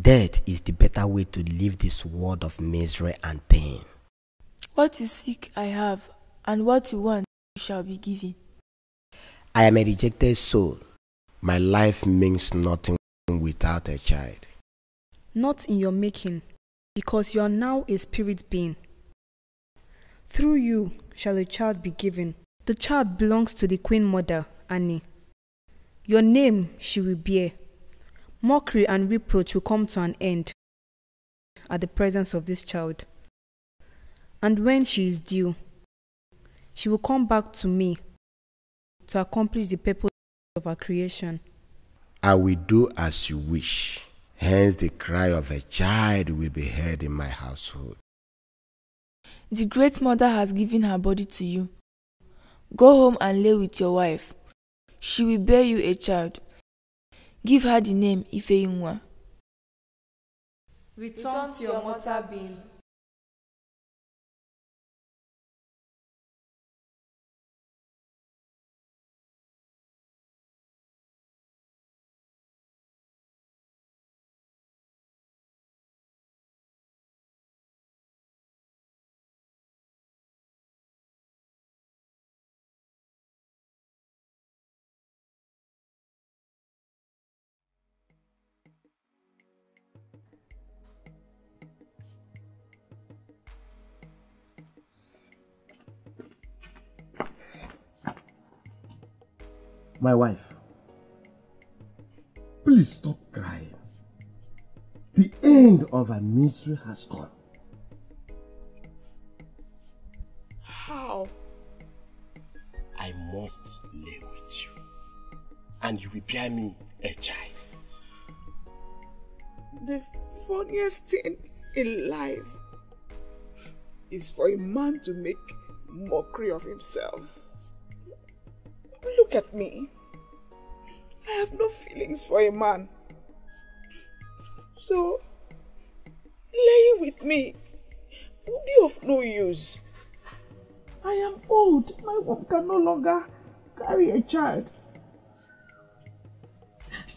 Death is the better way to leave this world of misery and pain. What you seek, I have, and what you want, you shall be given. I am a rejected soul. My life means nothing without a child. Not in your making, because you are now a spirit being. Through you shall a child be given. The child belongs to the queen mother, Ani. Your name she will bear. Mockery and reproach will come to an end at the presence of this child. And when she is due, she will come back to me to accomplish the purpose of her creation. I will do as you wish. Hence, the cry of a child will be heard in my household. The great mother has given her body to you. Go home and lay with your wife. She will bear you a child. Give her the name Ifeyinwa. Return to your mortal being. My wife, please stop crying. The end of our misery has come. How? I must lay with you, and you will bear me a child. The funniest thing in life is for a man to make mockery of himself. Look at me. I have no feelings for a man. So, laying with me will be of no use. I am old. My womb can no longer carry a child.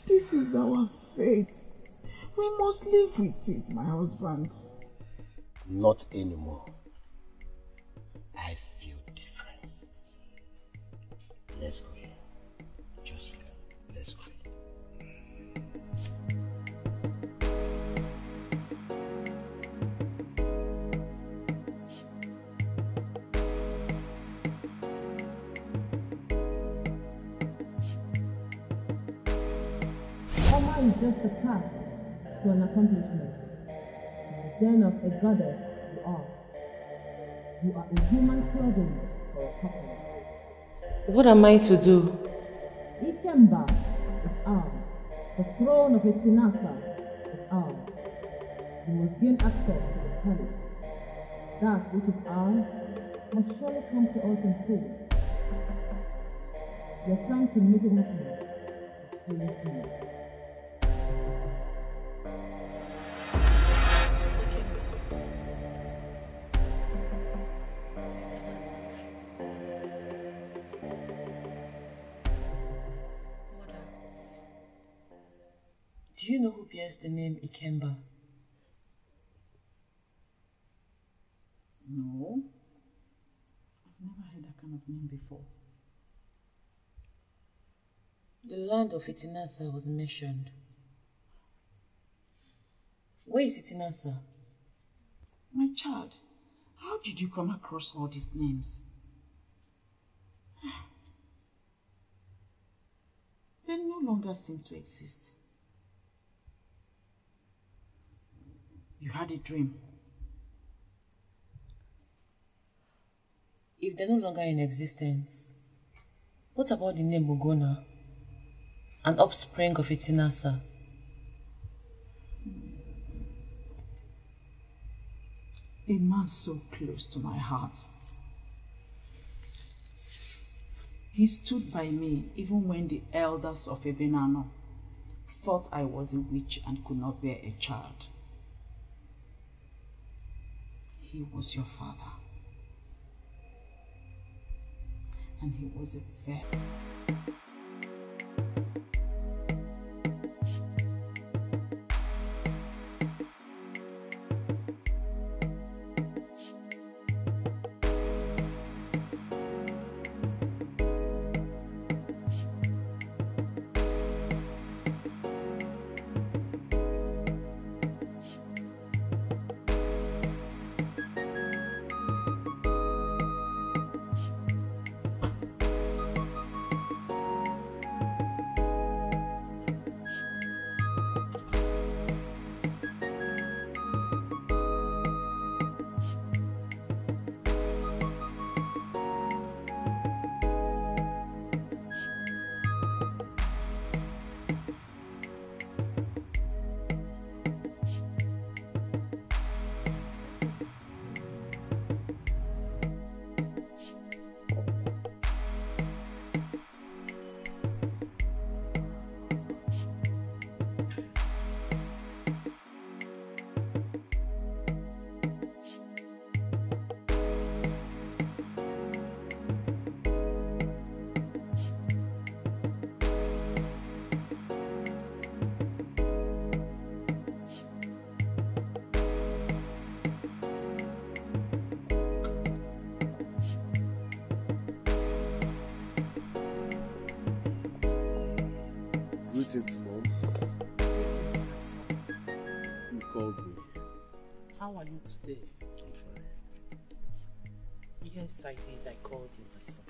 This is our fate. We must live with it, my husband. Not anymore. I feel difference. Let's go just a path to an accomplishment. The den of a goddess you are. You are a human clothing for a couple. What am I to do? Ikemba is ours. The throne of Etinasa is ours. You must gain access to the palace. That which is ours has surely come to us in full. Your time to make it happen is fully due. Do you know who bears the name Ikemba? No. I've never heard that kind of name before. The land of Itinasa was mentioned. Where is Itinasa? My child, how did you come across all these names? They no longer seem to exist. You had a dream. If they're no longer in existence, what about the name Bogona? An offspring of Itinasa? A man so close to my heart. He stood by me even when the elders of Ebenano thought I was a witch and could not bear a child. He was your father. And he was a very Today? I'm fine. Yes, I did. I called you, my son.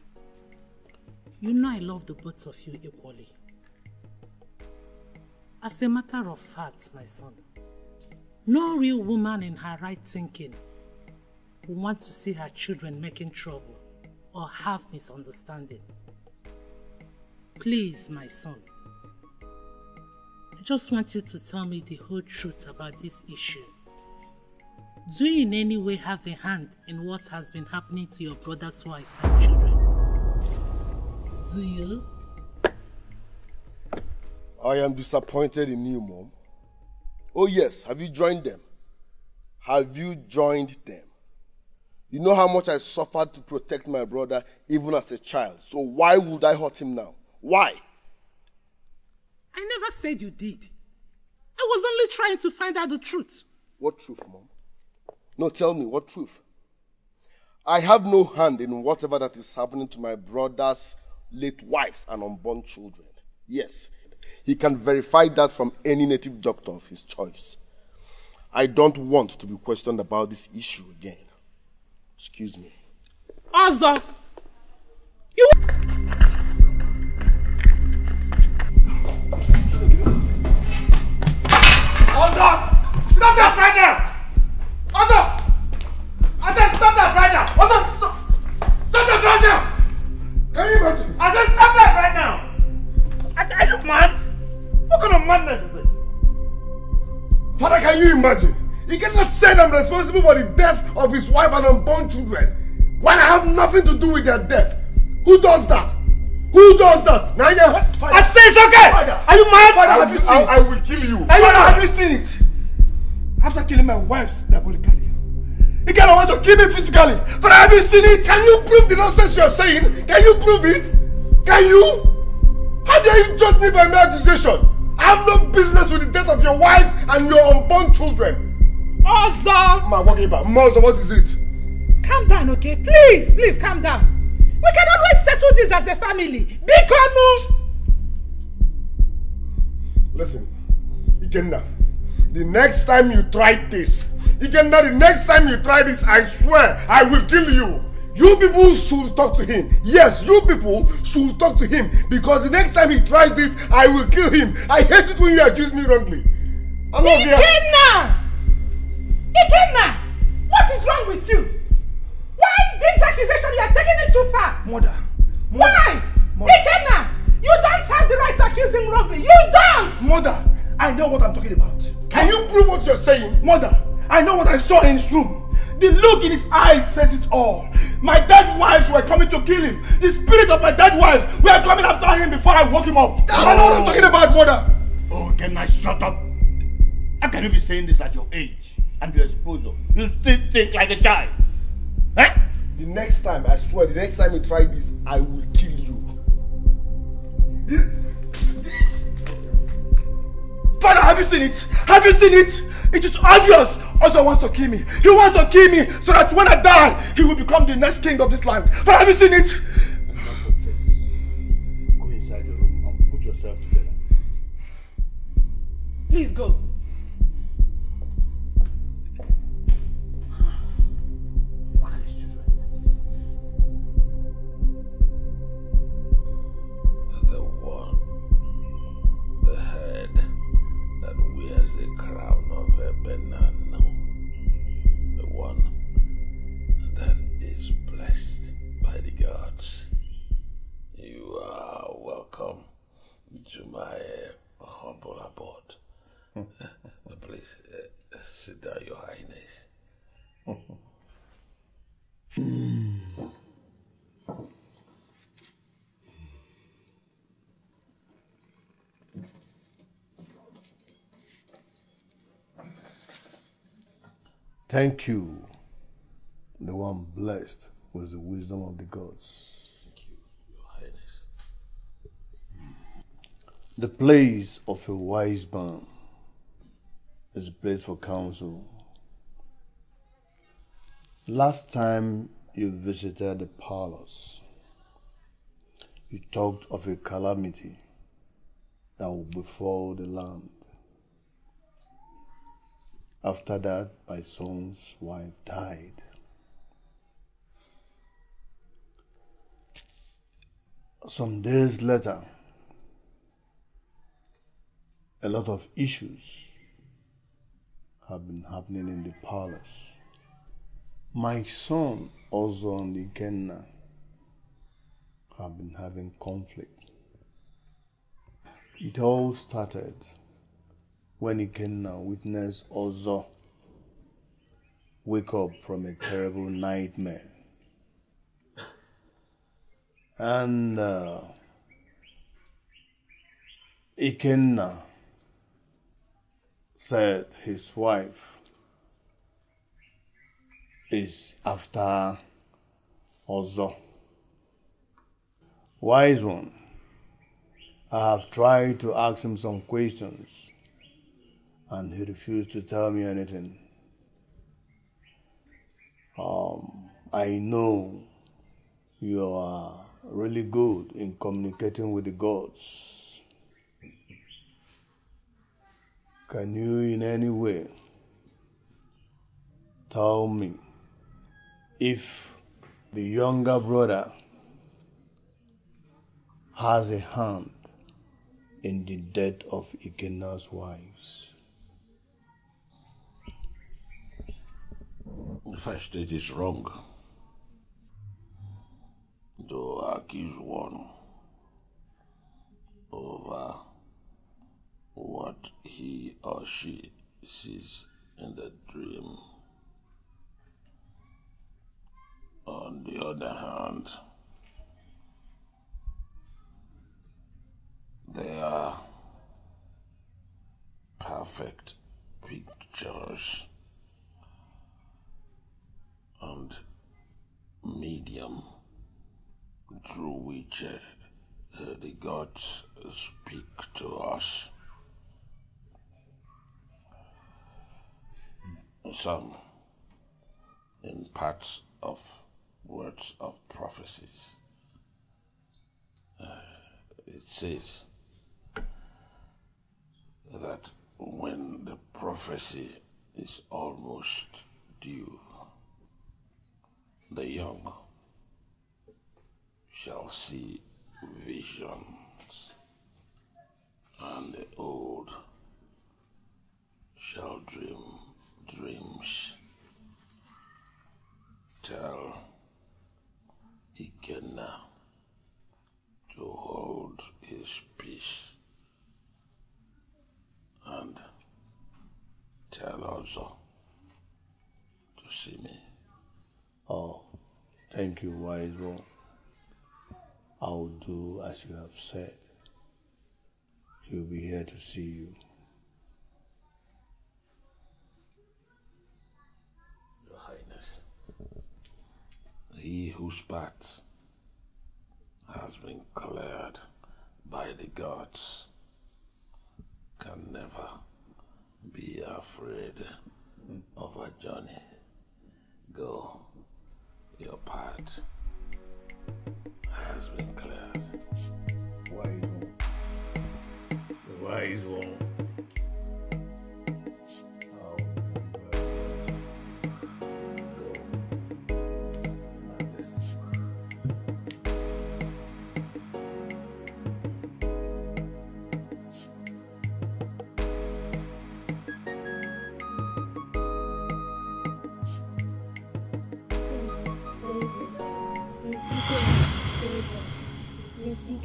You know I love the both of you equally. As a matter of fact, my son, no real woman in her right thinking will want to see her children making trouble or have misunderstanding. Please, my son, I just want you to tell me the whole truth about this issue. Do you in any way have a hand in what has been happening to your brother's wife and children? Do you? I am disappointed in you, Mom. Oh, yes, have you joined them? Have you joined them? You know how much I suffered to protect my brother even as a child. So why would I hurt him now? Why? I never said you did. I was only trying to find out the truth. What truth, Mom? No, tell me, what truth? I have no hand in whatever that is happening to my brother's late wives and unborn children. Yes, he can verify that from any native doctor of his choice. I don't want to be questioned about this issue again. Excuse me. Ozo! You. Ozo! Stop that right now! I said stop that right now! Ozo! Stop, stop that right now! Can you imagine? I said stop that right now! Are, are you mad? What kind of madness is this? Father, can you imagine? He cannot say I'm responsible for the death of his wife and unborn children. When I have nothing to do with their death. Who does that? Who does that? Now you I say it's okay! Father, Are you mad? Father, I have you seen I, it? I will kill you. Are you Father, mad? have you seen it? After killing my wife's diabolically. He cannot want to kill me physically. But have you seen it? Can you prove the nonsense you're saying? Can you prove it? Can you? How dare you judge me by my accusation? I have no business with the death of your wives and your unborn children. Ozo! Ma, Mozo, what is it? Calm down, okay? Please, please calm down. We can always settle this as a family. Bikomu! Listen, Ikenna, the next time you try this, Ikenna, the next time you try this, I swear I will kill you. You people should talk to him. Yes, you people should talk to him because the next time he tries this, I will kill him. I hate it when you accuse me wrongly. I love you. Ikenna! Ikenna! What is wrong with you? Why this accusation? You are taking it too far. Mother. Why? Ikenna! You don't have the right to accuse him wrongly. You don't! Mother, I know what I'm talking about. Can you prove what you're saying? Mother, I know what I saw in his room. The look in his eyes says it all. My dead wives were coming to kill him. The spirit of my dead wives were coming after him before I woke him up. I know what I'm talking about, mother. Oh, can I shut up? How can you be saying this at your age and your esposo? You still think like a child. Eh? The next time, I swear, the next time you try this, I will kill you. Father, have you seen it? Have you seen it? It is obvious. Ozo wants to kill me. He wants to kill me so that when I die, he will become the next king of this land. Father, have you seen it? Go inside your room and put yourself together. Please go. The one, the head that the crown of a banana. The one Thank you, the one blessed with the wisdom of the gods. Thank you, Your Highness. The place of a wise man is a place for counsel. Last time you visited the palace, you talked of a calamity that will befall the land. After that, my son's wife died. Some days later, a lot of issues have been happening in the palace. My son, Ozo on the Kenna, have been having conflict. It all started when Ikenna witnessed Ozo wake up from a terrible nightmare. And uh, Ikenna said his wife is after Ozo. Wise one, I have tried to ask him some questions and he refused to tell me anything. Um, I know you are really good in communicating with the gods. Can you in any way tell me if the younger brother has a hand in the death of Ikenna's wives? It is wrong to accuse one over what he or she sees in the dream. On the other hand, they are perfect pictures and medium through which uh, uh, the gods speak to us. Some in parts of words of prophecies. Uh, it says that when the prophecy is almost due, the young shall see visions, and the old shall dream dreams. Tell Ikenna to hold his peace and tell also to see me. Oh, thank you, wise one. I'll do as you have said. He'll be here to see you. Your Highness, he whose path has been cleared by the gods can never be afraid of a journey. Go, your path has been cleared. Wise one. The wise one.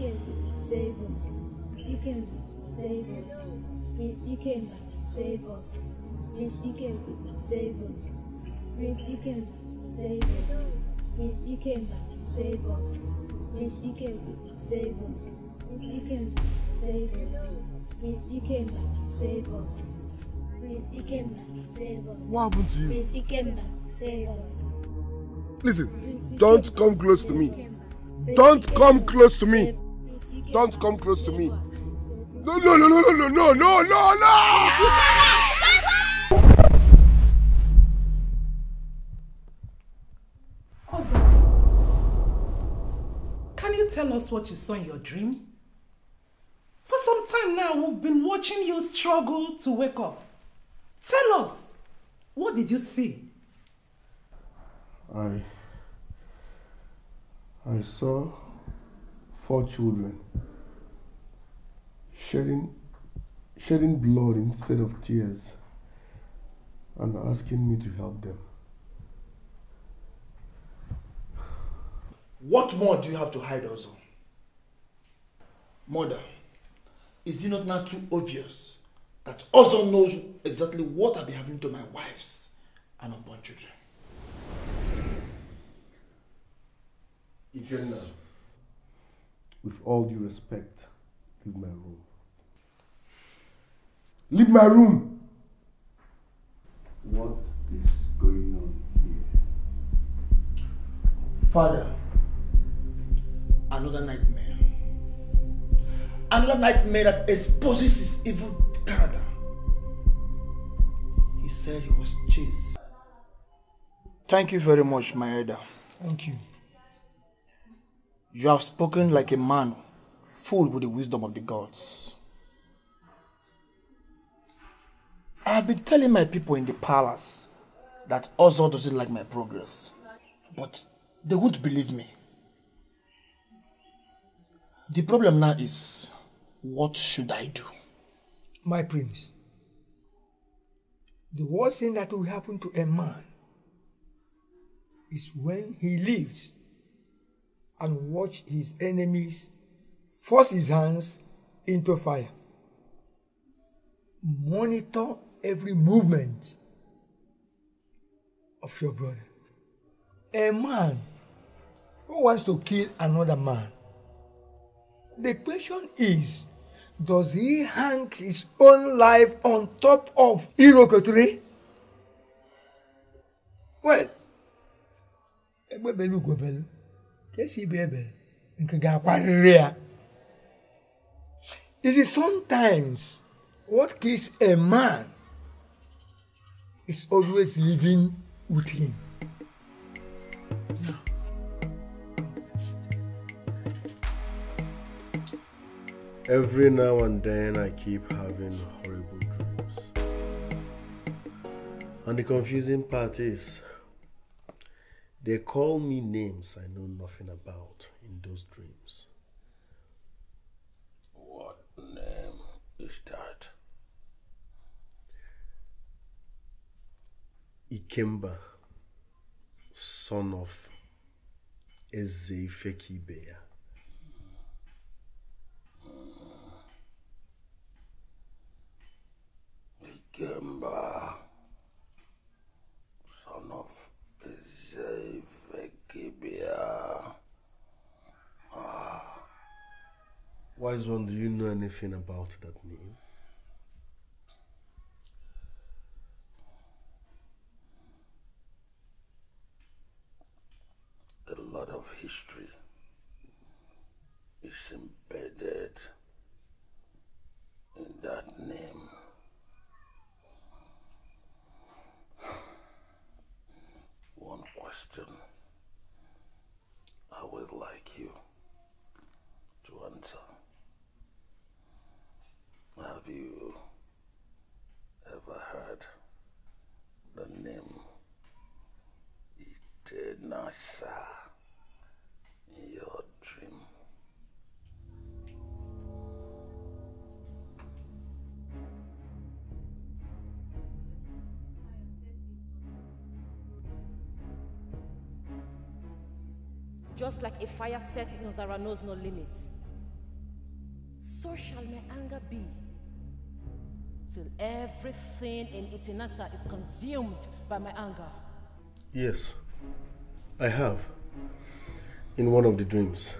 Iken, save us. Iken, save us. Prince Iken, save us. Prince Iken, save us. Prince Iken, save us. Prince Iken, save us. Prince Iken, save us. Prince Iken, save us. Prince Iken, save us. Prince Iken, save us. What happened to you? Prince Iken, save us. Listen, don't come close to me. Don't come close to me. Don't come close to me. No, no, no, no, no, no, no, no, no! Can you tell us what you saw in your dream? For some time now, we've been watching you struggle to wake up. Tell us, what did you see? I I saw four children shedding shedding blood instead of tears and asking me to help them. What more do you have to hide, Ozo? Mother, is it not now too obvious that Ozo knows exactly what I've been happening to my wives and unborn children? Ikenna, with all due respect, leave my room. Leave my room! What is going on here? Father, another nightmare. Another nightmare that exposes his evil character. He said he was chased. Thank you very much, my elder. Thank you. You have spoken like a man full with the wisdom of the gods. I have been telling my people in the palace that Ozo doesn't like my progress, but they won't believe me. The problem now is, what should I do? My prince, the worst thing that will happen to a man is when he lives and watch his enemies force his hands into fire. Monitor every movement of your brother. A man who wants to kill another man. The question is, does he hang his own life on top of Iroko tree? Well, egbebelu ugobelu ka esi ibe ebere nke ga-akwarịrị. You see, sometimes what kills a man is always living with him. Every now and then I keep having horrible dreams. And the confusing part is, they call me names I know nothing about in those dreams. What name is that? Ikemba, son of Ezefekibeya. Ikemba, son of Ezefekibia. Ah, Wise one, do you know anything about that name? a lot of history is embedded in that name. One question I would like you to answer. Have you ever heard the name Itenasa in your dream? Just like a fire set in Ozara knows no limits, so shall my anger be till everything in Itenasa is consumed by my anger. Yes, I have. In one of the dreams.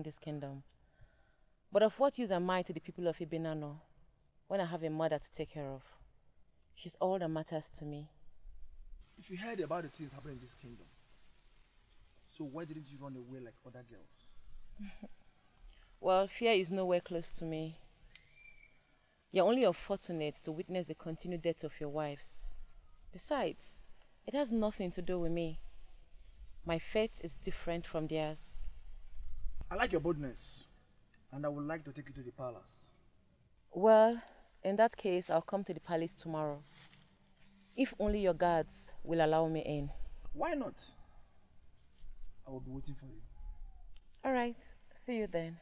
Around this kingdom. But of what use am I to the people of Ebenano when I have a mother to take care of? She's all that matters to me. If you heard about the things happening in this kingdom, so why didn't you run away like other girls? Well, fear is nowhere close to me. You're only unfortunate to witness the continued death of your wives. Besides, it has nothing to do with me. My fate is different from theirs. I like your boldness, and I would like to take you to the palace. Well, in that case, I'll come to the palace tomorrow. If only your guards will allow me in. Why not? I will be waiting for you. All right. See you then.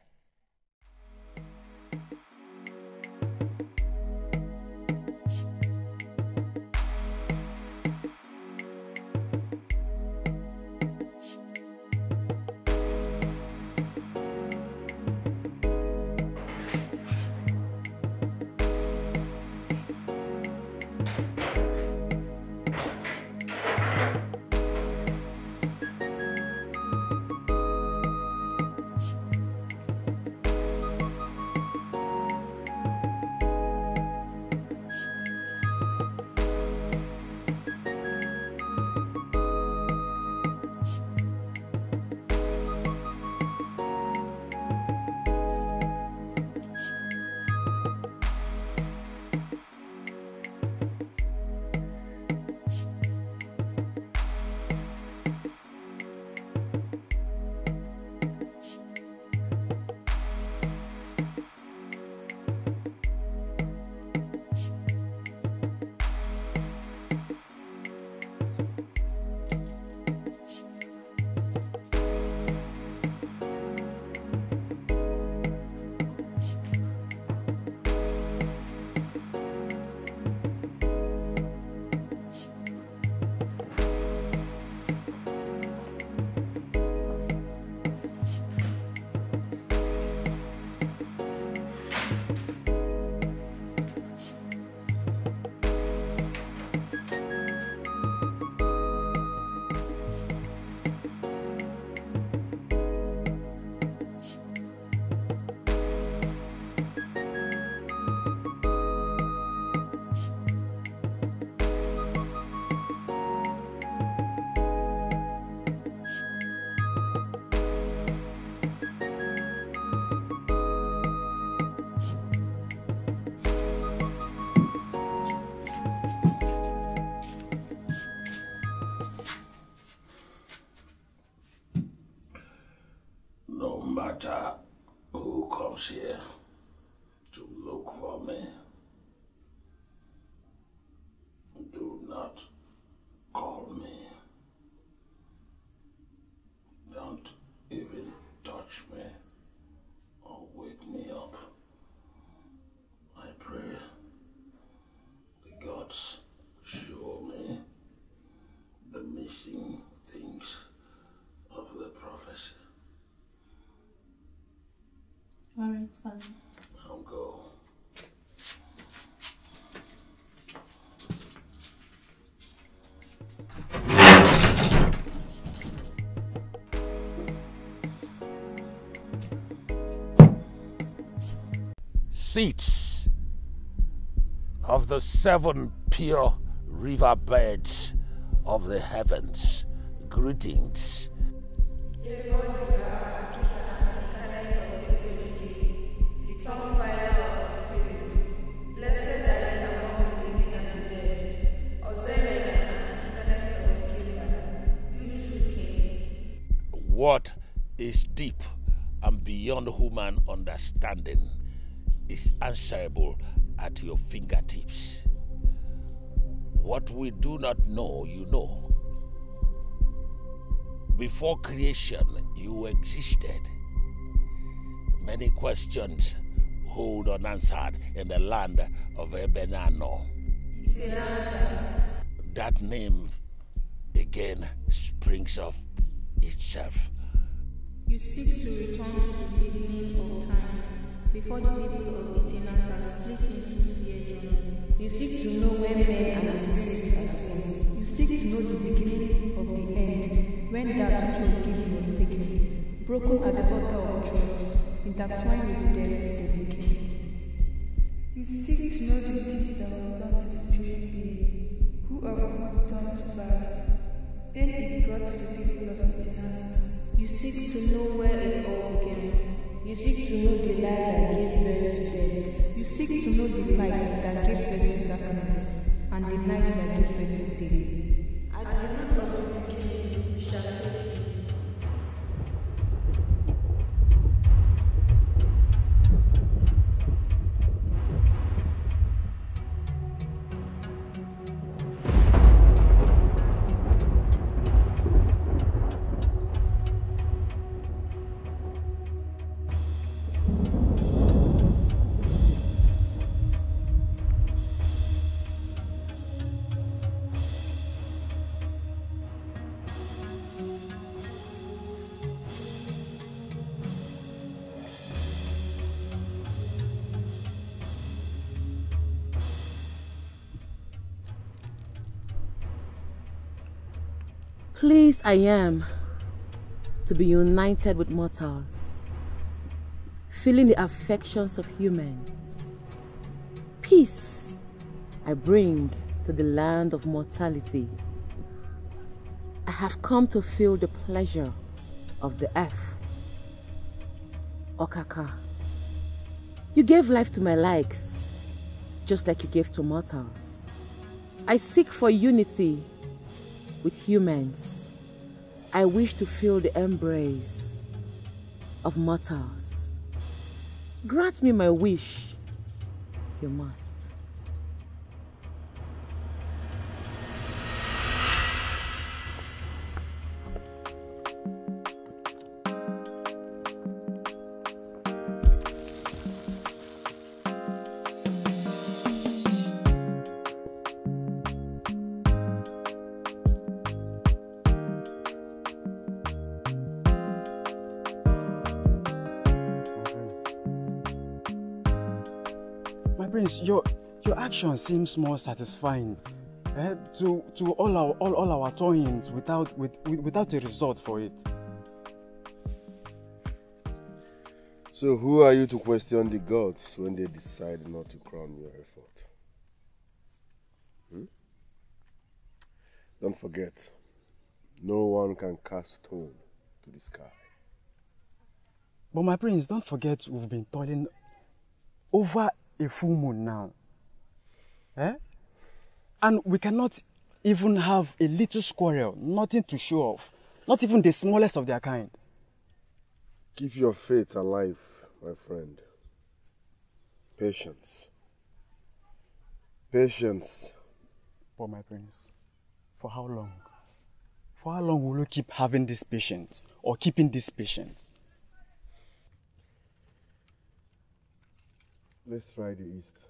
All right, Father. Now go. Seats of the seven pure riverbeds of the heavens, greetings. Is deep and beyond human understanding is answerable at your fingertips. What we do not know, you know. Before creation, you existed. Many questions hold unanswered in the land of Ebenano. That name again springs of itself. You seek to return to the beginning of time, before the people of Eternals are split into their journey. You seek to know where men and spirits are seen. You seek to know the beginning of the end, when that which was given was taken, broken at the altar of trust, intertwined with death they became. You seek to know the deeds that was done to the spirit being, who are once turned to bad. Then it brought to the people of Eternals. You seek to know where it all began. You seek to know the light that gave birth to death. You seek to know the light that gave birth Pleased I am to be united with mortals, feeling the affections of humans. Peace I bring to the land of mortality. I have come to feel the pleasure of the earth. Okaka, you gave life to my likes, just like you gave to mortals. I seek for unity with humans. I wish to feel the embrace of mortals. Grant me my wish, you must. Action seems more satisfying. Eh, to to all our all, all our toyings without with, with without a result for it. So who are you to question the gods when they decide not to crown your effort? Hmm? Don't forget, no one can cast stone to the sky. But my prince, don't forget we've been toiling over a full moon now. Eh? And we cannot even have a little squirrel, nothing to show off, not even the smallest of their kind. Keep your faith alive, my friend. Patience. Patience. But my prince, for how long? For how long will you keep having this patience or keeping this patience? Let's try the east.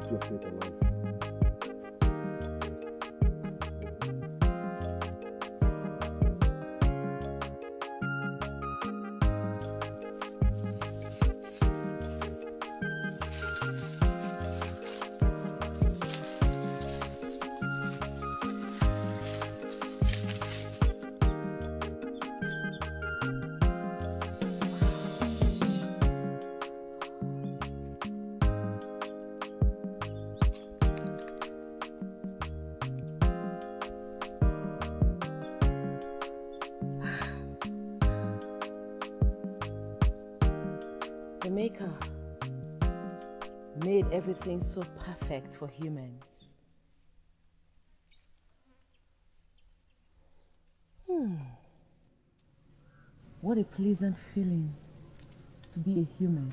Keep your faith alive. Everything so perfect for humans. Hmm. What a pleasant feeling to be a human.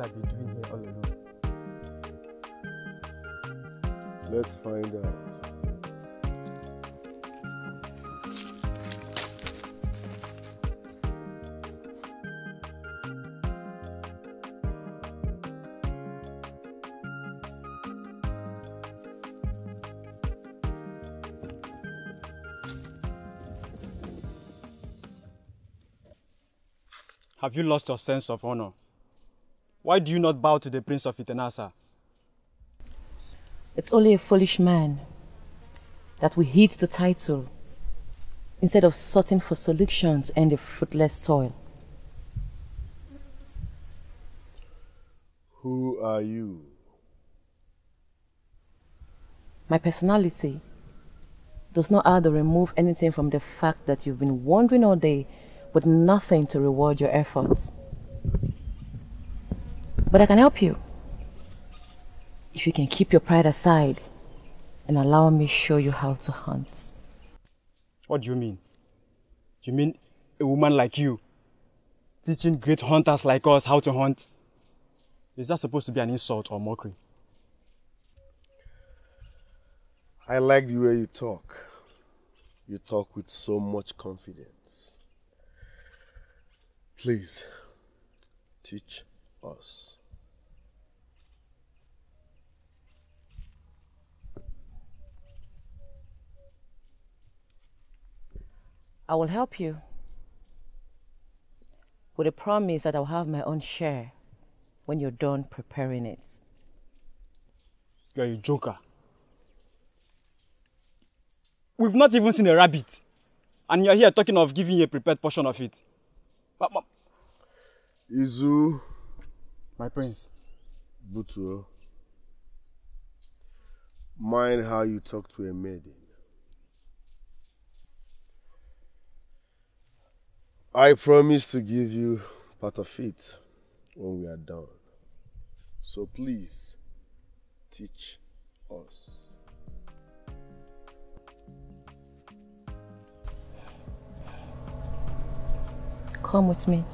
Of Itanasa be doing here all alone? Let's find out. Have you lost your sense of honor? Why do you not bow to the prince of Itenasa? It's only a foolish man that will heed the title instead of sorting for solutions and the fruitless toil. Who are you? My personality does not add or remove anything from the fact that you've been wandering all day with nothing to reward your efforts. But I can help you. if you can keep your pride aside and allow me show you how to hunt. What do you mean? You mean a woman like you teaching great hunters like us how to hunt? Is that supposed to be an insult or mockery? I like the way you talk. You talk with so much confidence. Please, teach us. I will help you with a promise that I'll have my own share when you're done preparing it. You're a joker. We've not even seen a rabbit. And you're here talking of giving you a prepared portion of it. But, but, Izu. My prince. Butuo. Mind how you talk to a maiden. I promise to give you part of it when we are done. So please, teach us. Come with me.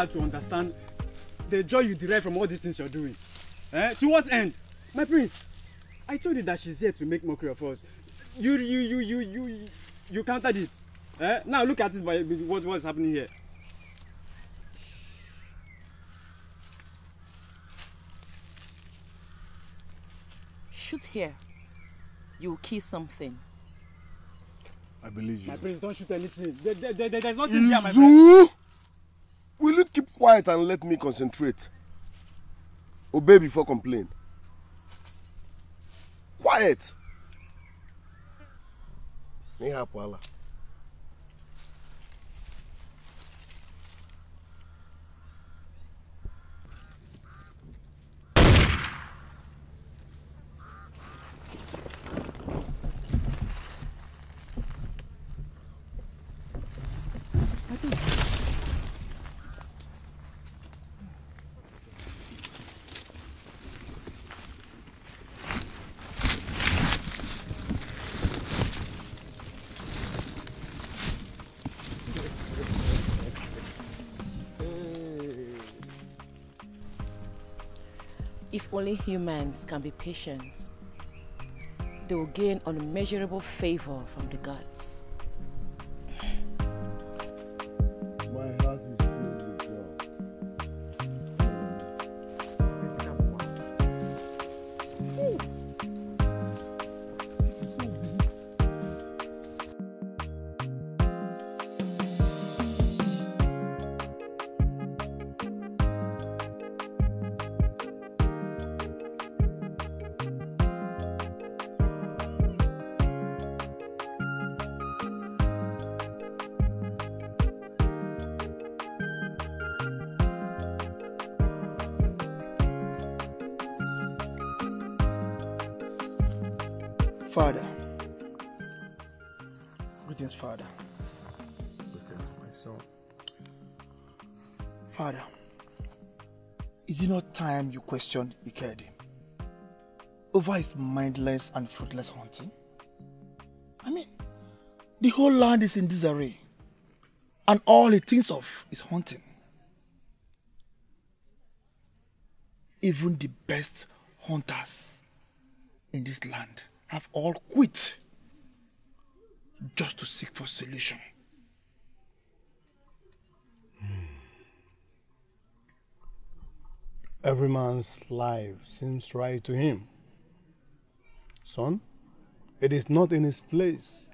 Hard to understand the joy you derive from all these things you're doing. Eh? To what end? My prince, I told you that she's here to make mockery of us. You, you, you, you, you, you countered it. Eh? Now look at it by what what's happening here. Shoot here. You will kill something. I believe you. My prince, don't shoot anything. There, there, there, there's nothing here, my friend. Keep quiet and let me concentrate? Obey before complain. Quiet. Ihe apụala. If only humans can be patient, they will gain unmeasurable favor from the gods. Time you questioned Ikedi over his mindless and fruitless hunting? I mean, the whole land is in disarray, and all he thinks of is hunting. Even the best hunters in this land have all quit. just to seek for solution. Every man's life seems right to him. Son, it is not in his place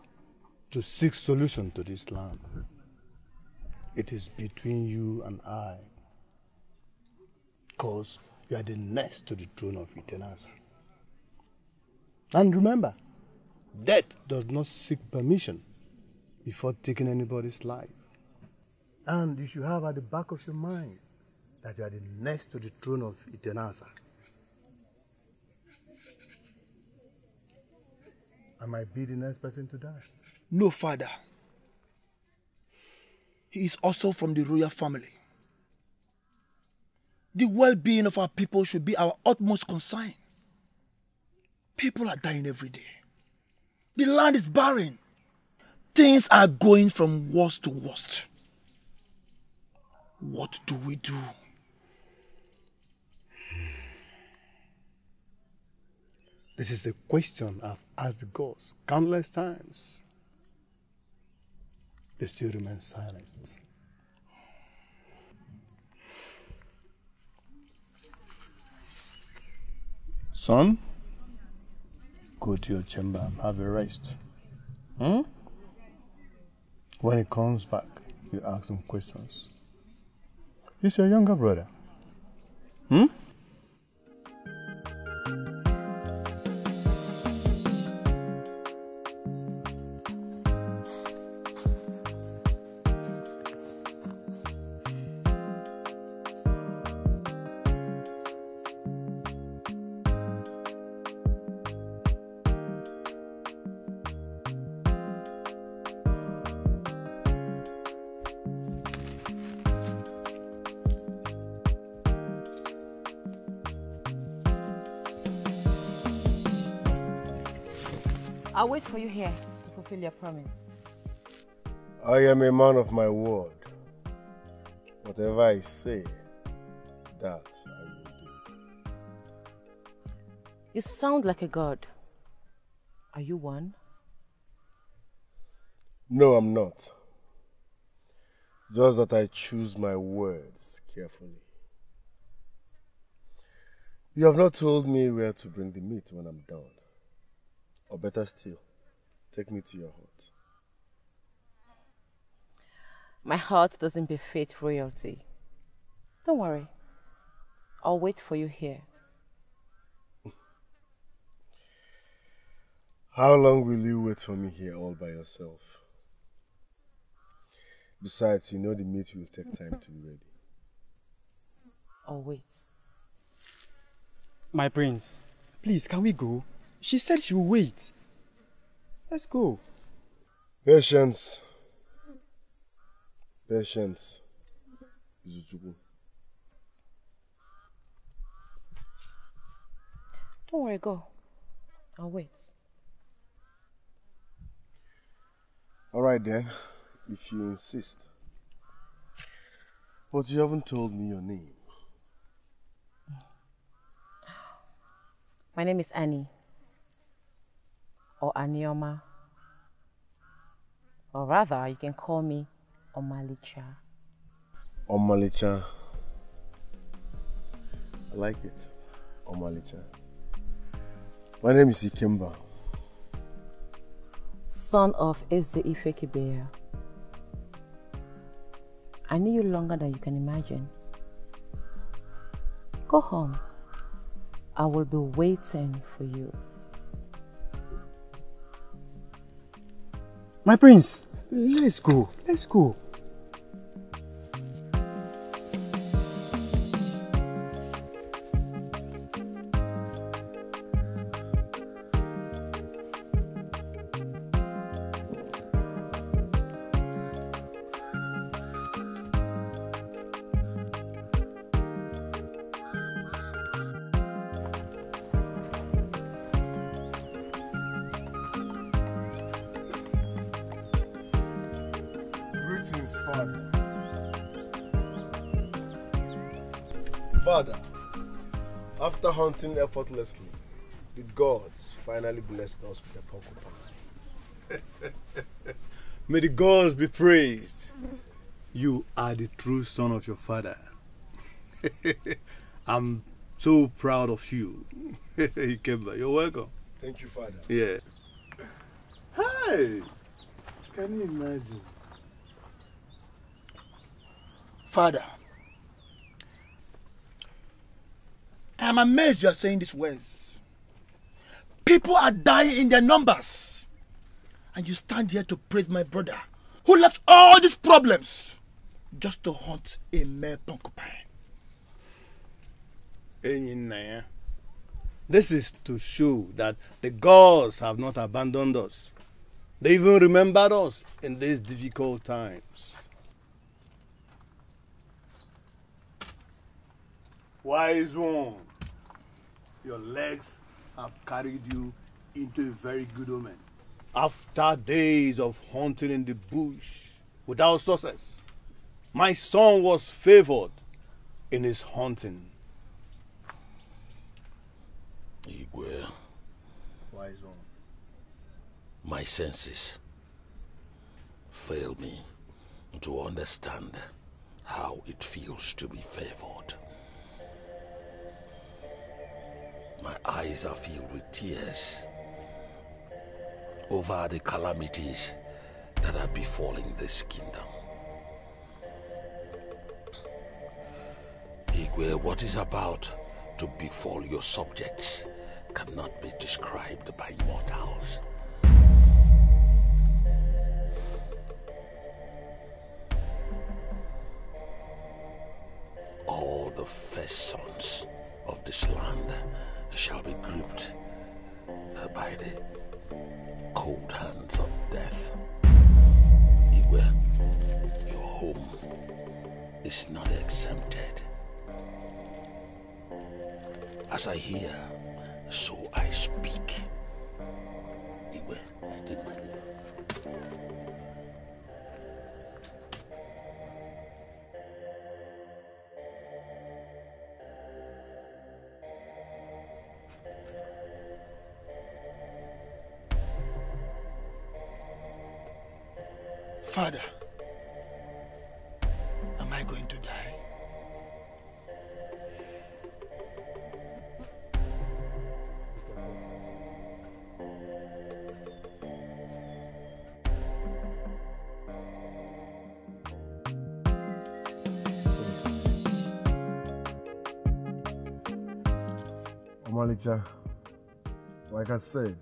to seek solution to this land. It is between you and I. Because you are the next to the throne of Itenasa. And remember, death does not seek permission before taking anybody's life. And you should have at the back of your mind that you are the next to the throne of Itenasa. Am I might be the next person to die. No, father. He is also from the royal family. The well being of our people should be our utmost concern. People are dying every day. The land is barren. Things are going from worst to worst. What do we do? This is a question I've asked the gods countless times. They still remain silent. Son, go to your chamber and have a rest. Hmm? When he comes back, you ask him questions. He's your younger brother. Hmm? Wait for you here to fulfill your promise. I am a man of my word. Whatever I say, that I will do. You sound like a god. Are you one? No, I'm not. Just that I choose my words carefully. You have not told me where to bring the meat when I'm done. Or better still, take me to your heart. My heart doesn't befit royalty. Don't worry. I'll wait for you here. How long will you wait for me here all by yourself? Besides, you know the meat will take time to be ready. I'll wait. My prince, please, can we go? She said she will wait. Let's go. Patience. Patience. Izuchukwu. Don't worry, go. I'll wait. All right then, if you insist. But you haven't told me your name. My name is Ani. Or Anioma. Or rather, you can call me Omalicha. Omalicha. I like it. Omalicha. My name is Ikemba. Son of Eze Ifekibeya. I knew you longer than you can imagine. Go home. I will be waiting for you. My prince, let's go. Let's go. Effortlessly, the gods finally blessed us with a porcupine. May the gods be praised. You are the true son of your father. I'm so proud of you. Ikemba, you're welcome. Thank you, Father. Yeah. Hi! Can you imagine? Father, I am amazed you are saying these words. People are dying in their numbers. And you stand here to praise my brother who left all these problems just to hunt a mere. Enyinaya. This is to show that the gods have not abandoned us. They even remembered us in these difficult times. Wise one, your legs have carried you into a very good omen. After days of hunting in the bush without success, my son was favored in his hunting. Igwe, Wise one. my senses fail me to understand how it feels to be favored. My eyes are filled with tears over the calamities that are befalling this kingdom. Igwe, what is about to befall your subjects cannot be described by mortals. Like I said,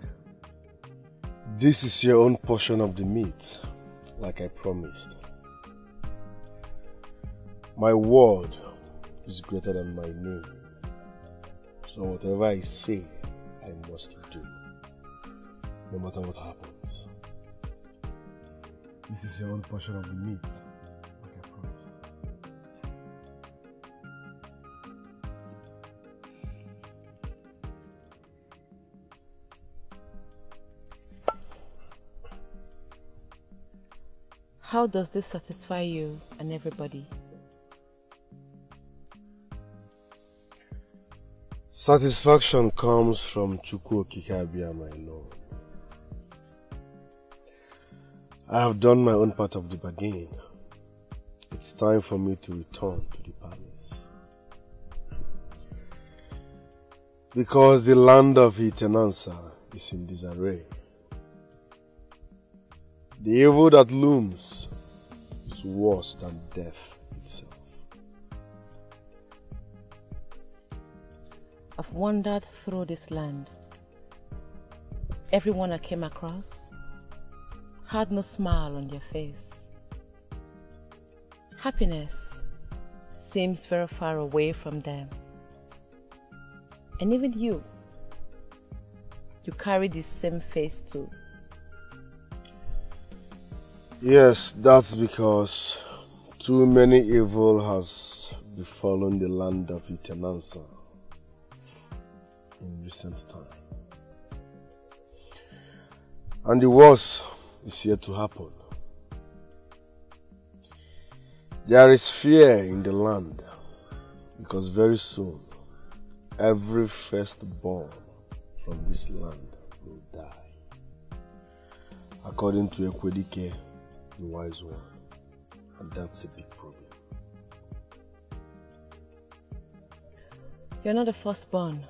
this is your own portion of the meat, like I promised. My word is greater than my name. So whatever I say, I must do, no matter what happens. This is your own portion of the meat, How does this satisfy you and everybody? Satisfaction comes from Chukwu Okikabia, my Lord. I have done my own part of the bargain. It's time for me to return to the palace. Because the land of Itenansa is in disarray. The evil that looms worse than death itself. I've wandered through this land. Everyone I came across had no smile on their face. Happiness seems very far away from them. And even you, you carry the same face too. Yes, that's because too many evil has befallen the land of Itenasa in recent time. And the worst is yet to happen. There is fear in the land because very soon every firstborn from this land will die. according to Ekwedike, wise one. And that's a big problem. You're not the firstborn.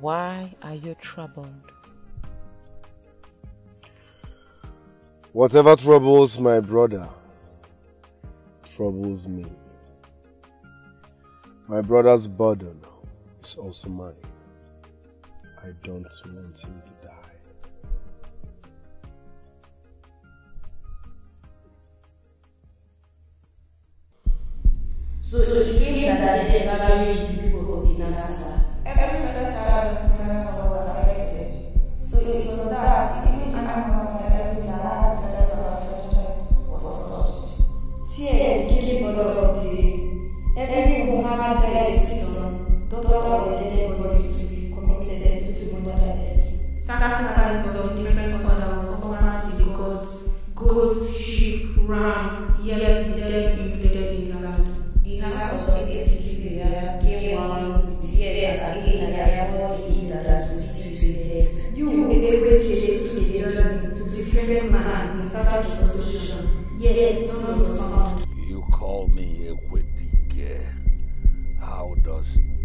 Why are you troubled? Whatever troubles my brother troubles me. My brother's burden is also mine. I don't want him to die. So, so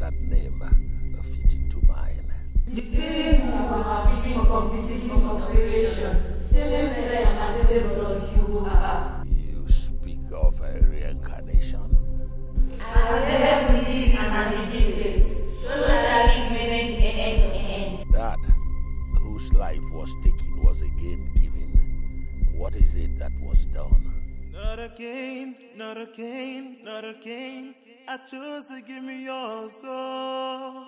that name uh, fit into mine? The same who have been from the beginning of creation, same flesh and same blood you are. You speak of a reincarnation. And heaven is and it so shall it remain to end the end. That whose life was taken was again given. What is it that was done? Not again, not again, not again. I chose to give me your soul.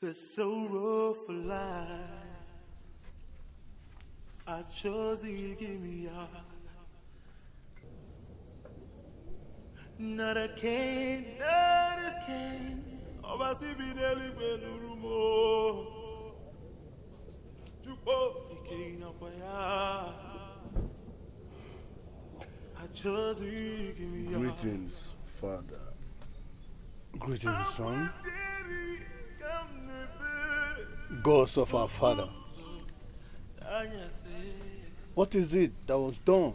The sorrow for life. I chose to give me your. Not again, not again. Ọba síbi délé pẹ̀lú rúmọ́. Jùpọ̀ ike iná pẹ̀yà. I chose to give me your. Greetings, Father. Greetings, ah, Son. Gods of our Father. What is it that was done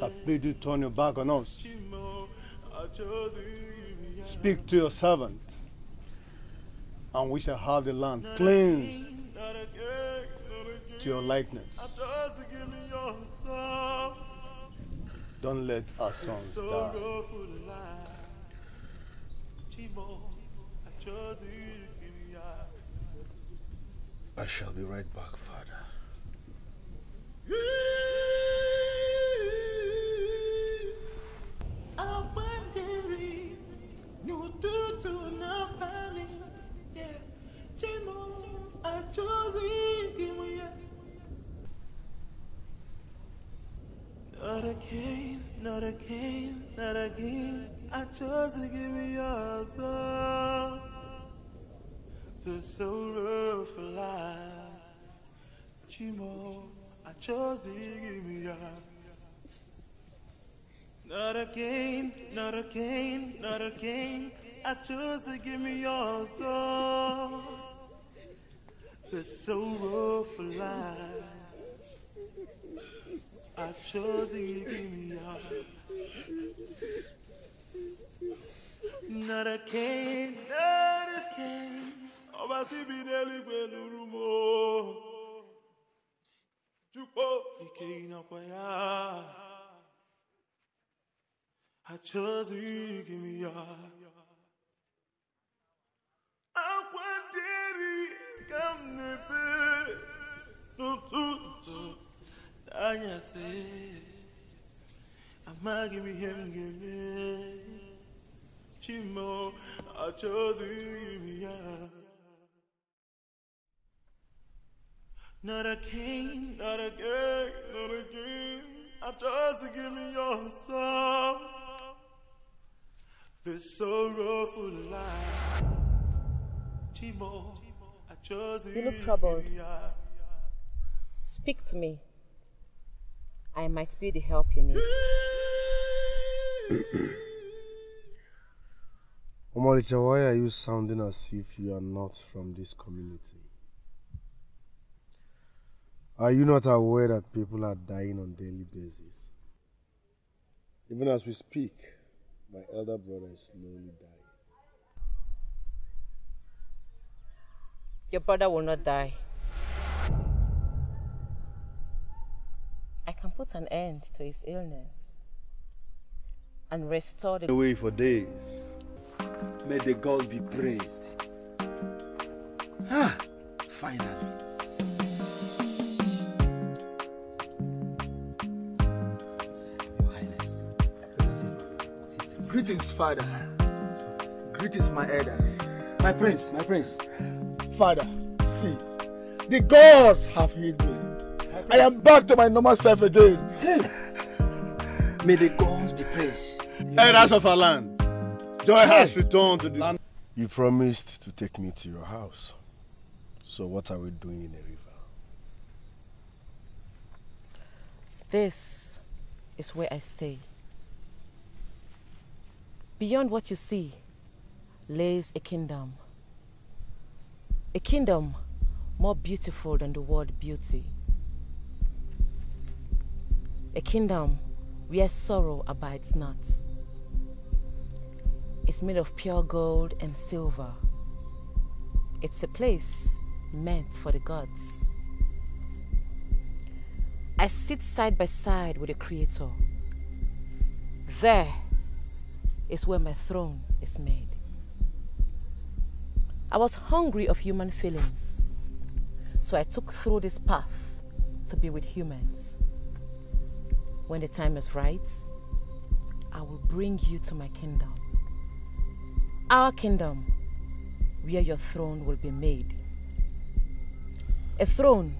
that made you turn your back on us? Speak to your servant, and we shall have the land cleansed to your likeness. Don't let our sons die. I shall be right back, Father. Abanderi, nututu na yeah. Not again, not again, not again. I chose to give me soul. The sorrow for life. Chimo, I chose to give me your not again, not again, not again. I choose to give me soul. The sorrow for life. I chose to give me your. Not again, not again. Ọba síbi délé pẹ̀lú rúmọ́. Jùpọ̀ ike iná pẹ̀yà. I chose to give me your. Akwanderi kamnepe nututu danya se amagi mi hem geme chimo I chose to give me your. Not again, not again, not again. I chose to give me your soul. This sorrowful life. Chimo, I chose to You look troubled. Speak to me. I might be the help you need. Omalicha, why are you sounding as if you are not from this community? Are you not aware that people are dying on daily basis? Even as we speak, my elder brother is slowly dying. Your brother will not die. I can put an end to his illness and restore the Away for days. May the gods be praised. Ah, finally. Your Highness. Greetings, Father. Greetings, my elders. My prince. My prince. Father, see, the gods have healed me. I am back to my normal self again. May the gods be praised. Elders of our land, joy has returned to the land. You promised to take me to your house. So what are we doing in the river? This is where I stay. Beyond what you see lays a kingdom. A kingdom more beautiful than the word beauty. A kingdom where sorrow abides not. It's made of pure gold and silver. It's a place meant for the gods. I sit side by side with the Creator. There is where my throne is made. I was hungry of human feelings, so I took through this path to be with humans. When the time is right, I will bring you to my kingdom. Our kingdom, where your throne will be made. A throne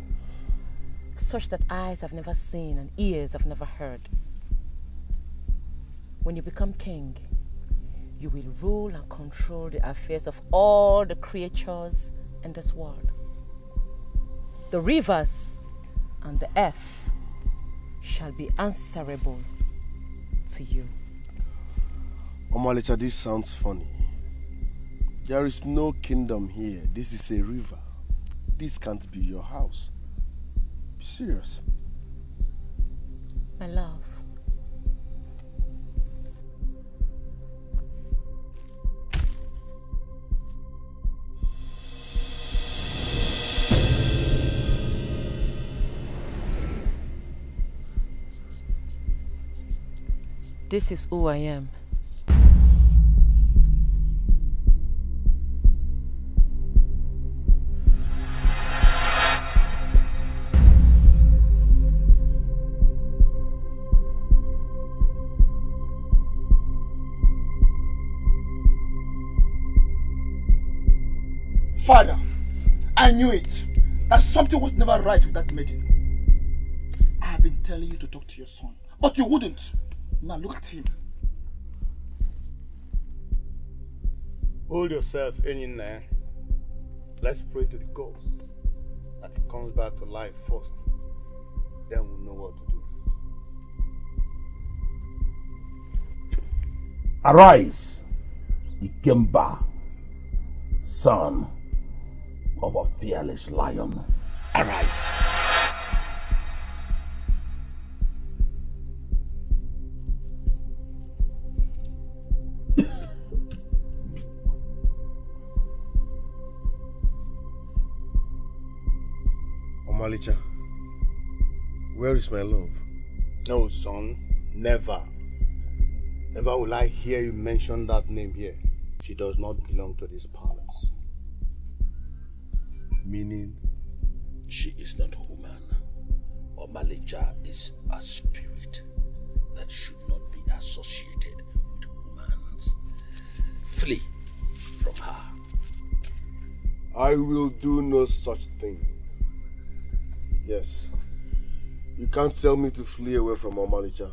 such that eyes have never seen and ears have never heard. When you become king, you will rule and control the affairs of all the creatures in this world. The rivers and the earth shall be answerable to you. Omalicha, this sounds funny. There is no kingdom here. This is a river. This can't be your house. Be serious. My love. This is who I am. Father, I knew it. That something was never right with that maiden. I have been telling you to talk to your son, but you wouldn't. Now look at him. Hold yourself, Enyina. Eh? Let's pray to the gods that he comes back to life first. Then we'll know what to do. Arise, Ikemba, son of a fearless lion. Arise. Omalicha, where is my love? No, son, never. Never will I hear you mention that name here. She does not belong to this palace. Meaning? She is not human. Omalicha is a spirit that should not be associated with humans. Flee from her. I will do no such thing. Yes. You can't tell me to flee away from Omalicha.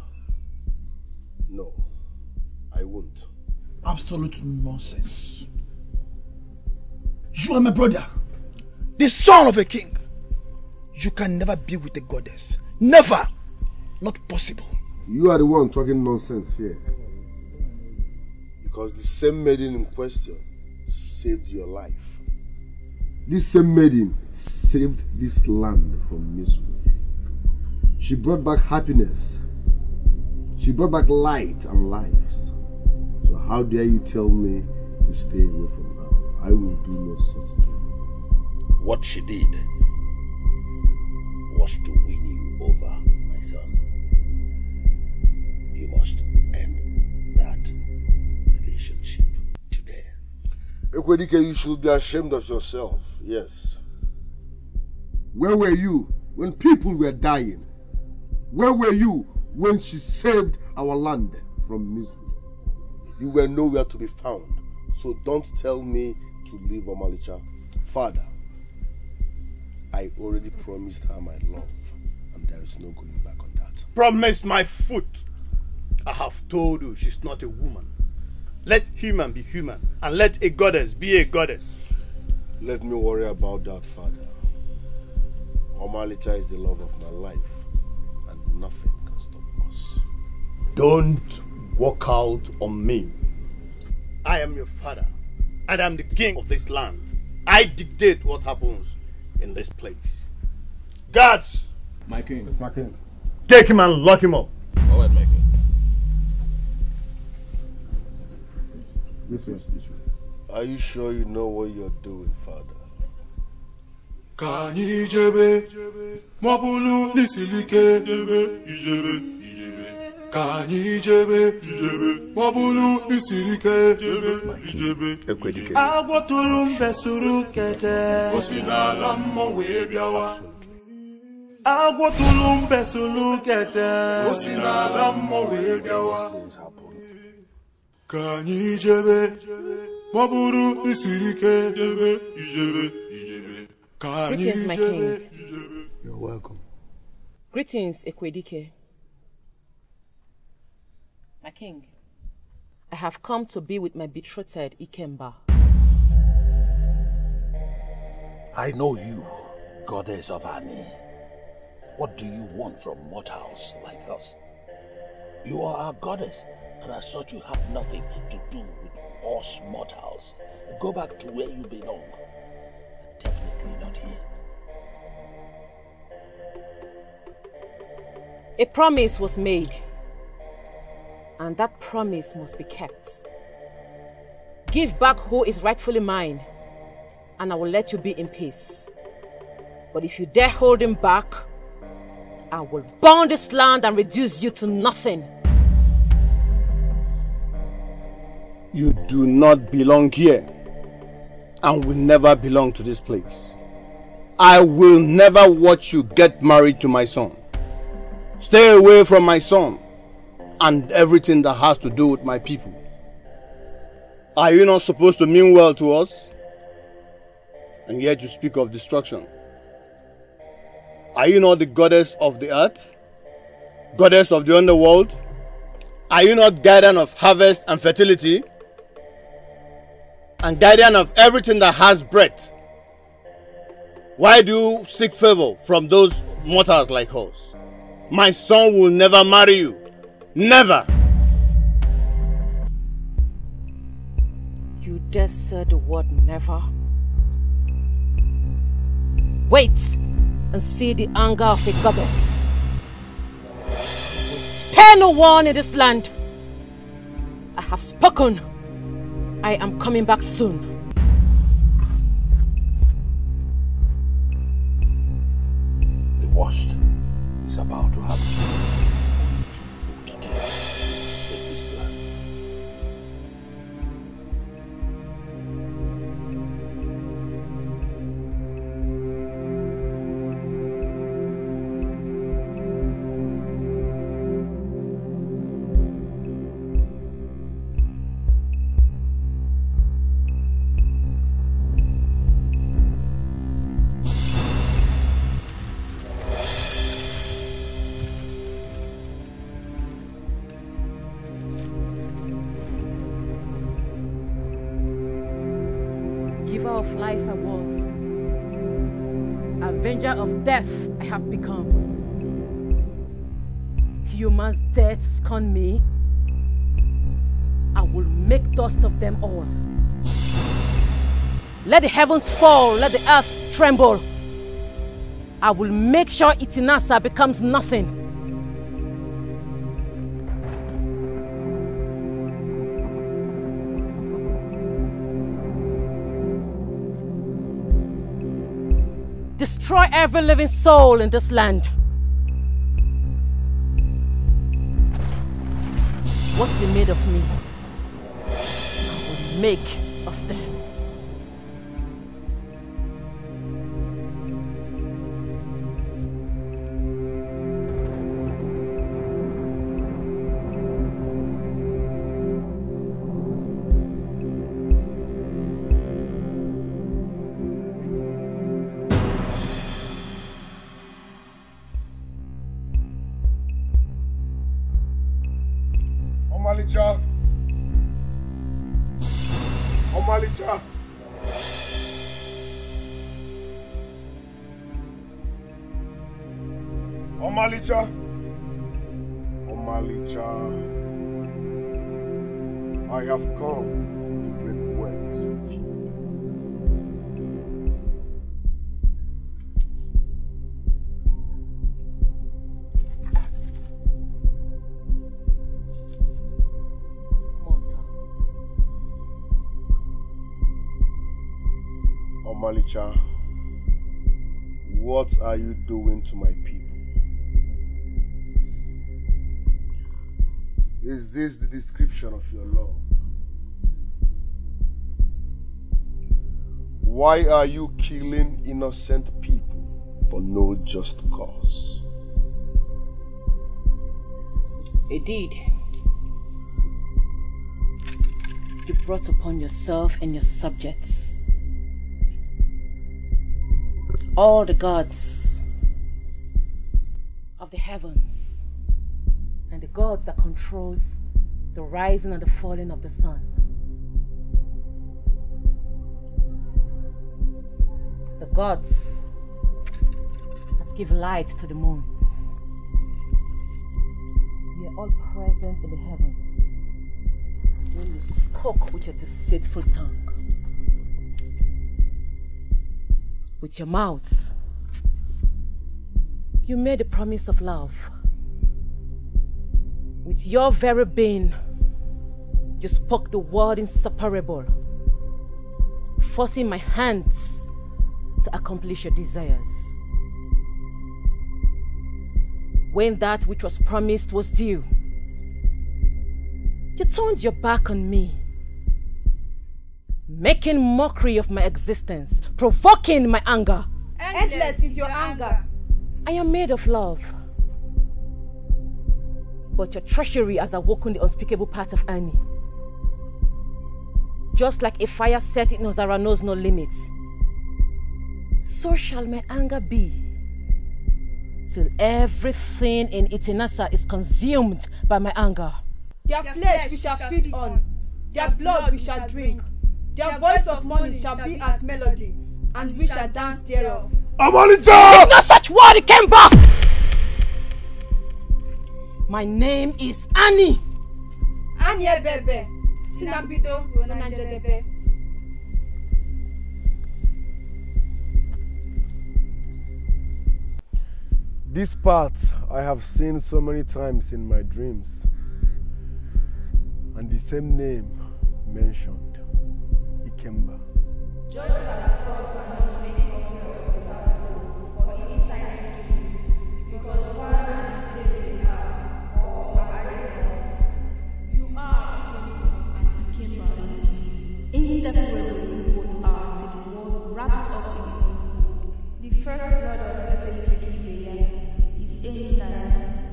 No, I won't. Absolute nonsense. You are my brother, the son of a king. You can never be with a goddess. Never. Not possible. You are the one talking nonsense here. Because the same maiden in question saved your life. This same maiden saved this land from misery. She brought back happiness. She brought back light and lives. So how dare you tell me to stay away from her? I will do no such thing. What she did was to win you over, my son. You must end that relationship today. Ekwedike, you should be ashamed of yourself. Yes. Where were you when people were dying? Where were you when she saved our land from misery? You were nowhere to be found. So don't tell me to leave Omalicha. Father, I already promised her my love, and there is no going back on that. Promise my foot. I have told you she's not a woman. Let human be human, and let a goddess be a goddess. Let me worry about that, Father. Omalicha is the love of my life, and nothing can stop us. Don't walk out on me. I am your father, and I'm the king of this land. I dictate what happens in this place. Guards! My king. My king. Take him and lock him up. Forward, my king. This way, this way. Are you sure you know what you're doing, Father? Ka anyị jebe ma ọ bụrụ n'isiri ike jebe. İjebe ijebe ka anyị jebe. ijebe ma ọ bụrụ n'isiri ike jebe. İjebe Ekwedike. agwọ tụrụ mbe suru kete. O si n'ala mmụọ wee bịawa agwọ tụrụ mbe suru kete. O si n'ala mmụọ wee bịawa ka anyị ma ọ bụrụ ike ijebe ijebe anyị Greetings, my king. You're welcome. Greetings, Ekwedike. My king, I have come to be with my betrothed Ikemba. I know you, goddess of Ani. What do you want from mortals like us? You are our goddess, and as such, you have nothing to do with us mortals. Go back to where you belong. Definitely not here. A promise was made, and that promise must be kept. Give back who is rightfully mine, and I will let you be in peace. But if you dare hold him back, I will burn this land and reduce you to nothing. You do not belong here and will never belong to this place. I will never watch you get married to my son. Stay away from my son and everything that has to do with my people. Are you not supposed to mean well to us? And yet you speak of destruction. Are you not the goddess of the earth? Goddess of the underworld? Are you not guardian of harvest and fertility? And guardian of everything that has breath? Why do you seek favor from those mortals like us? My son will never marry you. Never. You dare say the word never? Wait and see the anger of a goddess. Spare no one in this land. I have spoken. I am coming back soon. The worst is about to happen. Become. Humans dare to scorn me. I will make dust of them all. Let the heavens fall, let the earth tremble. I will make sure Itenasa becomes nothing. Destroy every living soul in this land. What they made of me, I will make I have come to words with you. Omalicha, what are you doing to my people? Is this the description of your love? Why are you killing innocent people for no just cause? Indeed, you brought upon yourself and your subjects. All the gods of the heavens gods that controls the rising and the falling of the sun. The gods that give light to the moons. We are all present in the heavens when you spoke with your deceitful tongue. With your mouth, you made a promise of love. With your very being, you spoke the word inseparable, forcing my hands to accomplish your desires. When that which was promised was due, you turned your back on me, making mockery of my existence, provoking my anger. Endless is your anger. I am made of love. But your treachery has awoken the unspeakable part of Ani. Just like a fire set in Ozara knows no limits, so shall my anger be till everything in Itenasa is consumed by my anger. Their flesh we shall feed on, their blood we shall drink, their voice of mourning shall be as melody, and we shall dance thereof. Amalija! It's not such word, it came back! My name is Ani. Ani Ebebe, Sinambido, Ronanjedebe. This part I have seen so many times in my dreams, and the same name mentioned, Ikemba. Are till the up in. The first brother of Ezekiel is Elina,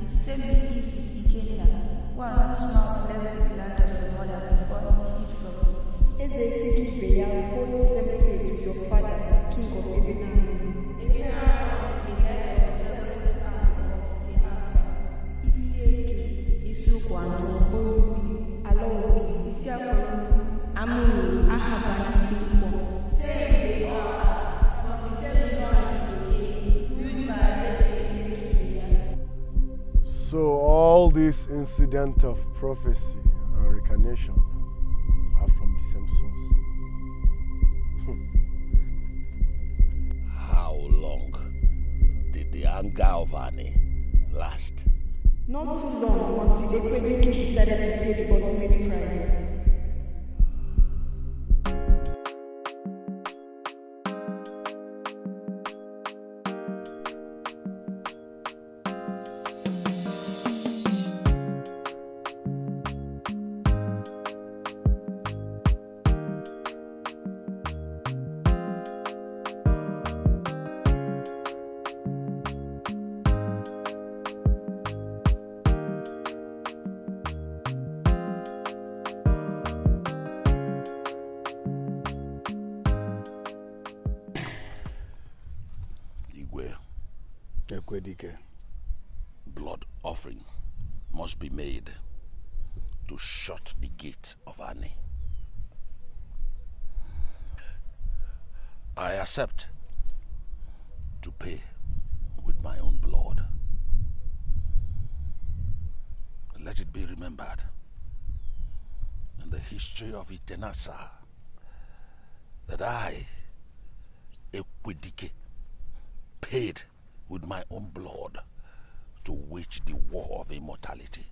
the same is with Ikenna, one whose mouth left the land of your mother before he from. This incident of prophecy and reincarnation are from the same source. How long did the anger of Ani last? Not too long until Ekwedike decided to pay the ultimate price. Accept to pay with my own blood. Let it be remembered in the history of Itenasa that I, Ekwedike, paid with my own blood to wage the war of immortality.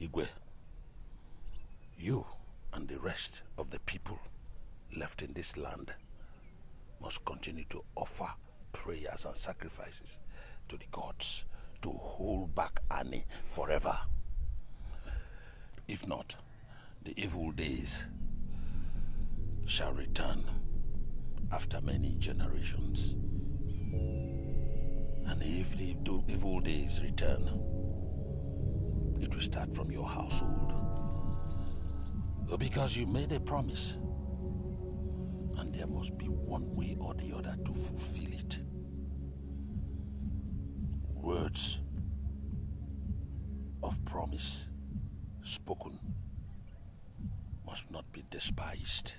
Igwe, you and the rest of the people left in this land must continue to offer prayers and sacrifices to the gods to hold back Ani forever. If not, the evil days shall return after many generations. And if the evil days return, it will start from your household. Because you made a promise, there must be one way or the other to fulfill it. Words of promise spoken must not be despised.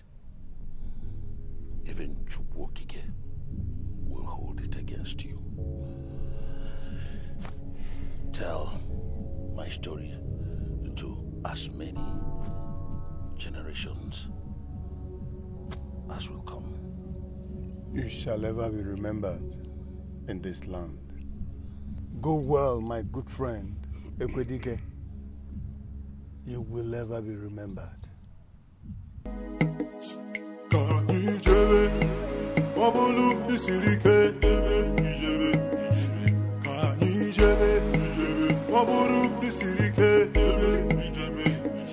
Even Chukwuokike will hold it against you. Tell my story to as many generations as will come. You shall ever be remembered in this land. Go well, my good friend, Ekwedike. You will ever be remembered. ijebe ọ bụrụ isiri ike ijebe ijebe ka anyị jebe ijebe ọ bụrụ isiri ike ijebe ijebe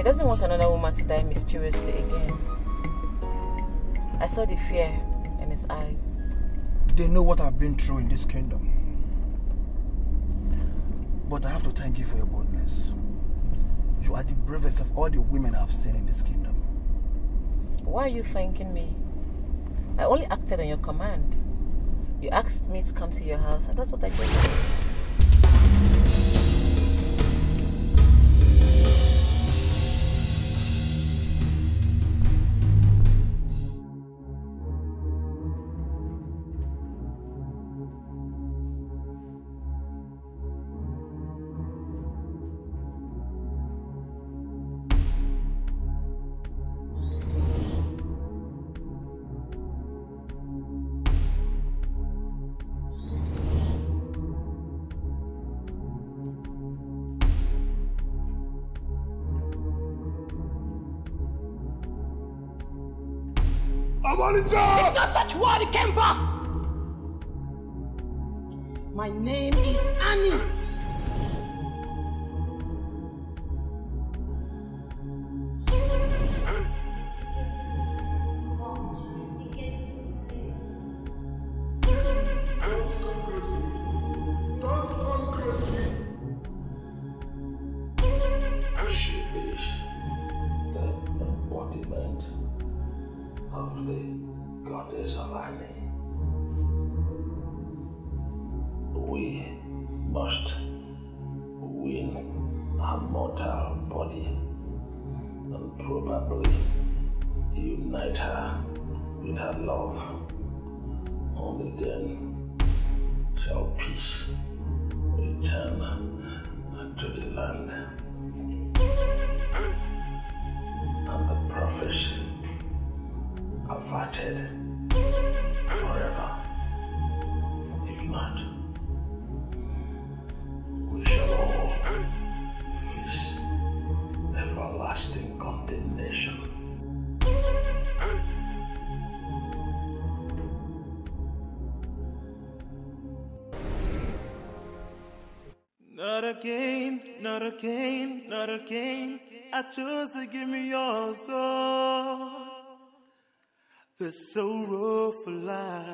He doesn't want another woman to die mysteriously again. I saw the fear in his eyes. They know what I've been through in this kingdom. But I have to thank you for your boldness. You are the bravest of all the women I've seen in this kingdom. Why are you thanking me? I only acted on your command. You asked me to come to your house, and that's what I did. Not again, not again. I chose to give me your soul. The sorrow for life.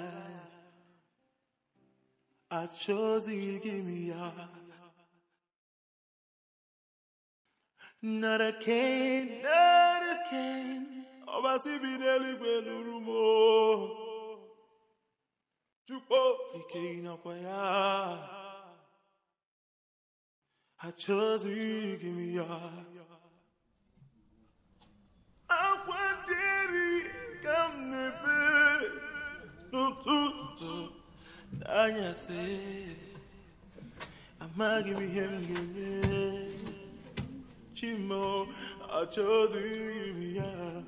I chose to give me your. Not again, not again. Ọba síbi nụrụ m o. Chukwu ike ịnọkwa ya. I chose to give me your. Akwa nderi ka m na-ebe n'ụtụtụ n'anyasị. Amaghị m ihe m ga-eme. Chimo, I chose to give me your.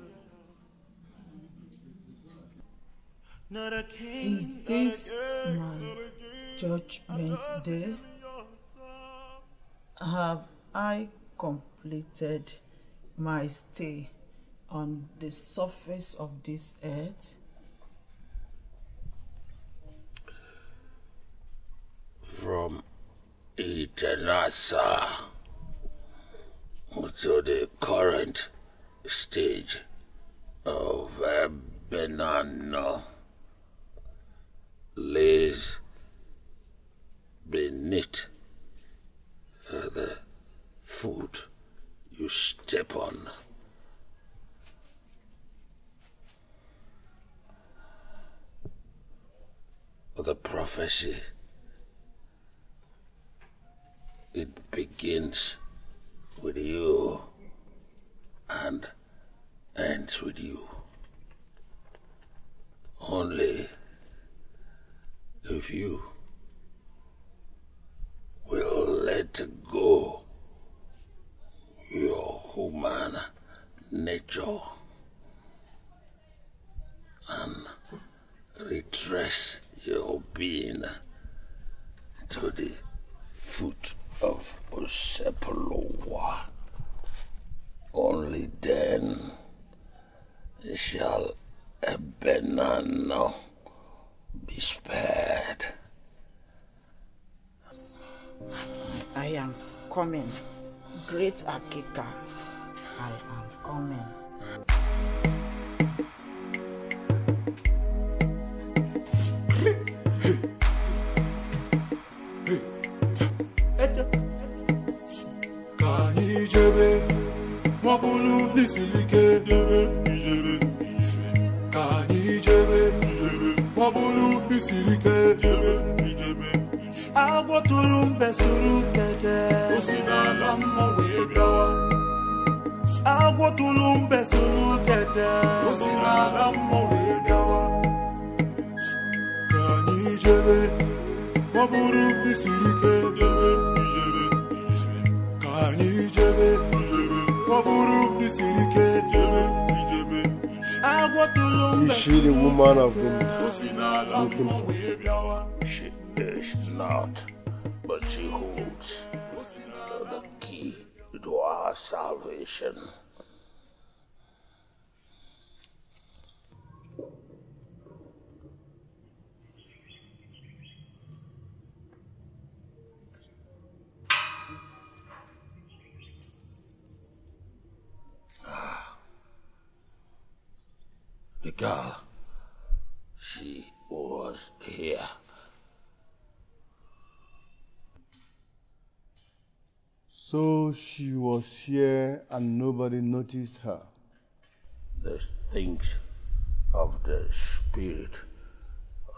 Not a king, Is not this again, my not again. judgment day? Have I completed my stay on the surface of this earth? From Itenasa to the current stage of Benano lays beneath the foot you step on. The prophecy it begins with you and ends with you. Only if you will let go your human nature and retrace your being to the foot of Osepolowa. Only then shall Ebenano be spared. I am coming. Great Akika, I am coming. ka anyị jebe maọbụrụ n'isiri ike jebe ijebe ka anyị jebe ijebe maọbụrụ n'isiri ike jebe ijebe agbọtụrụ mbe suru kete o si n'ala mmụọ wee bịawa. Agbọtụrụ mbe suru kete o si n'ala mmụọ wee bịawa. Ka anyị jebe ike jebe ijebe ka anyị jebe ọ bụrụ n'isiri ike. Jebe Is she the woman I've been si n'ala looking mmụọ for? wee She is not, but she holds the key to our salvation. Ah. The girl, she was here. So she was here and nobody noticed her. The things of the spirit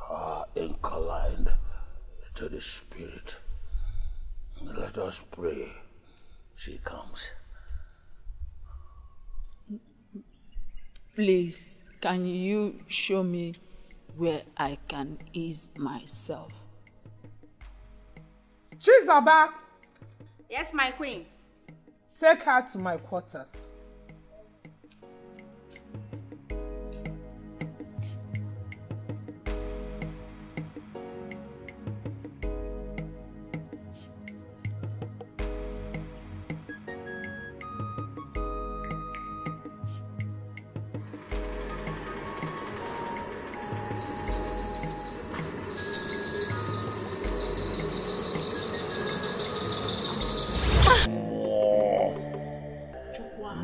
are inclined to the spirit. Let us pray. She comes. Please, can you show me where I can ease myself? Chizaba, Yes, my queen. take her to my quarters.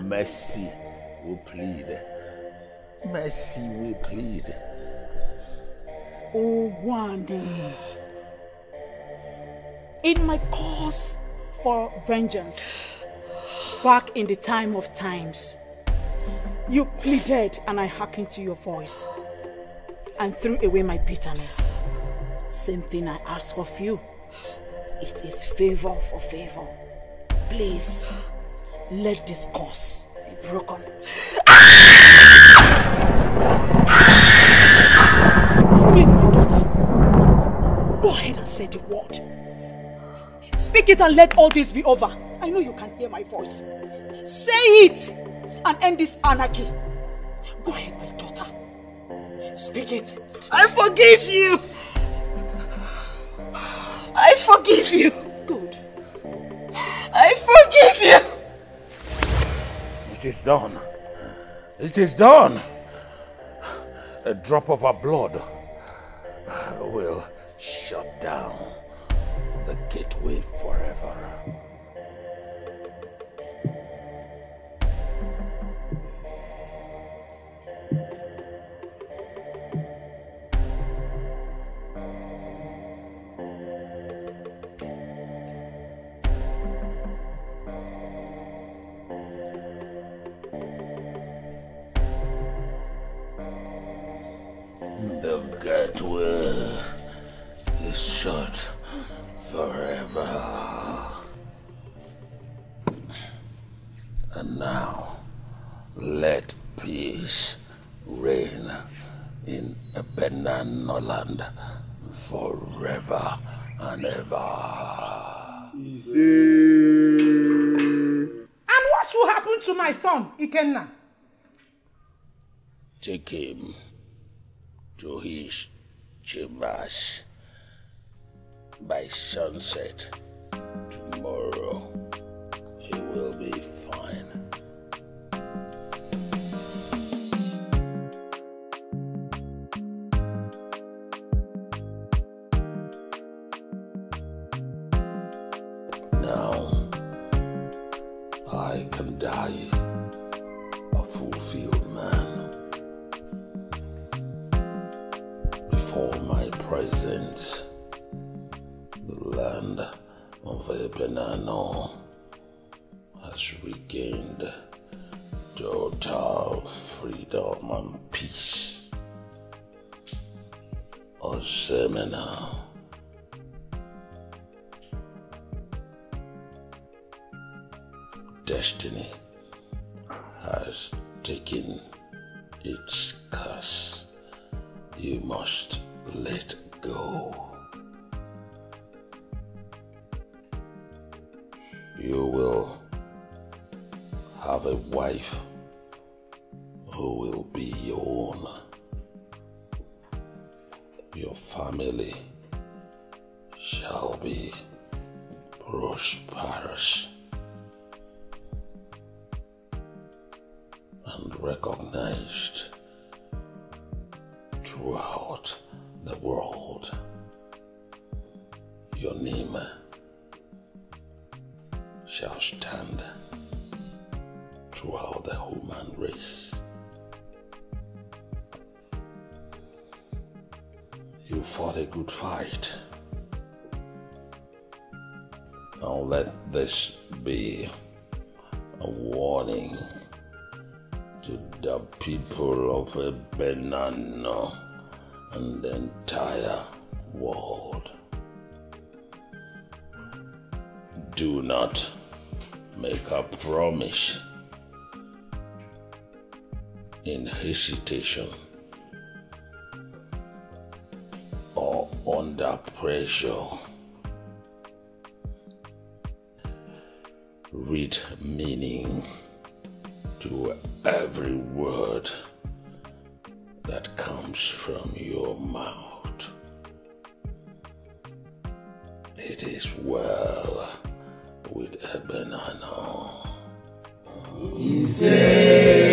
Mercy, we plead. Mercy, we plead. Oh, Wande. In my cause for vengeance, back in the time of times, you pleaded and I hearkened to your voice and threw away my bitterness. Same thing I ask of you. It is favor for favor. Please, let this curse be broken. Please, my daughter, go ahead and say the word. Speak it and let all this be over. I know you can hear my voice. Say it and end this anarchy. Go ahead, my daughter. Speak it. I forgive you. I forgive you. Good. I forgive you. It is done. It is done. A drop of her blood will shut down the gateway forever. Gateway is shut forever. And now, let peace reign in Benanoland forever and ever. And what will happen to my son, Ikenna? Take him to his chambers by sunset tomorrow. He will be of Ebenano has regained total freedom and peace. Osemena. Destiny has taken its curse. You must let go. You will have a wife who will be your own. Your family shall be prosperous and recognized throughout the world. Your name shall stand throughout the human race. You fought a good fight. Now let this be a warning to the people of Benano and the entire world. Do not make a promise in hesitation or under pressure. Read meaning to every word that comes from your mouth. It is well with Ebenano. He said.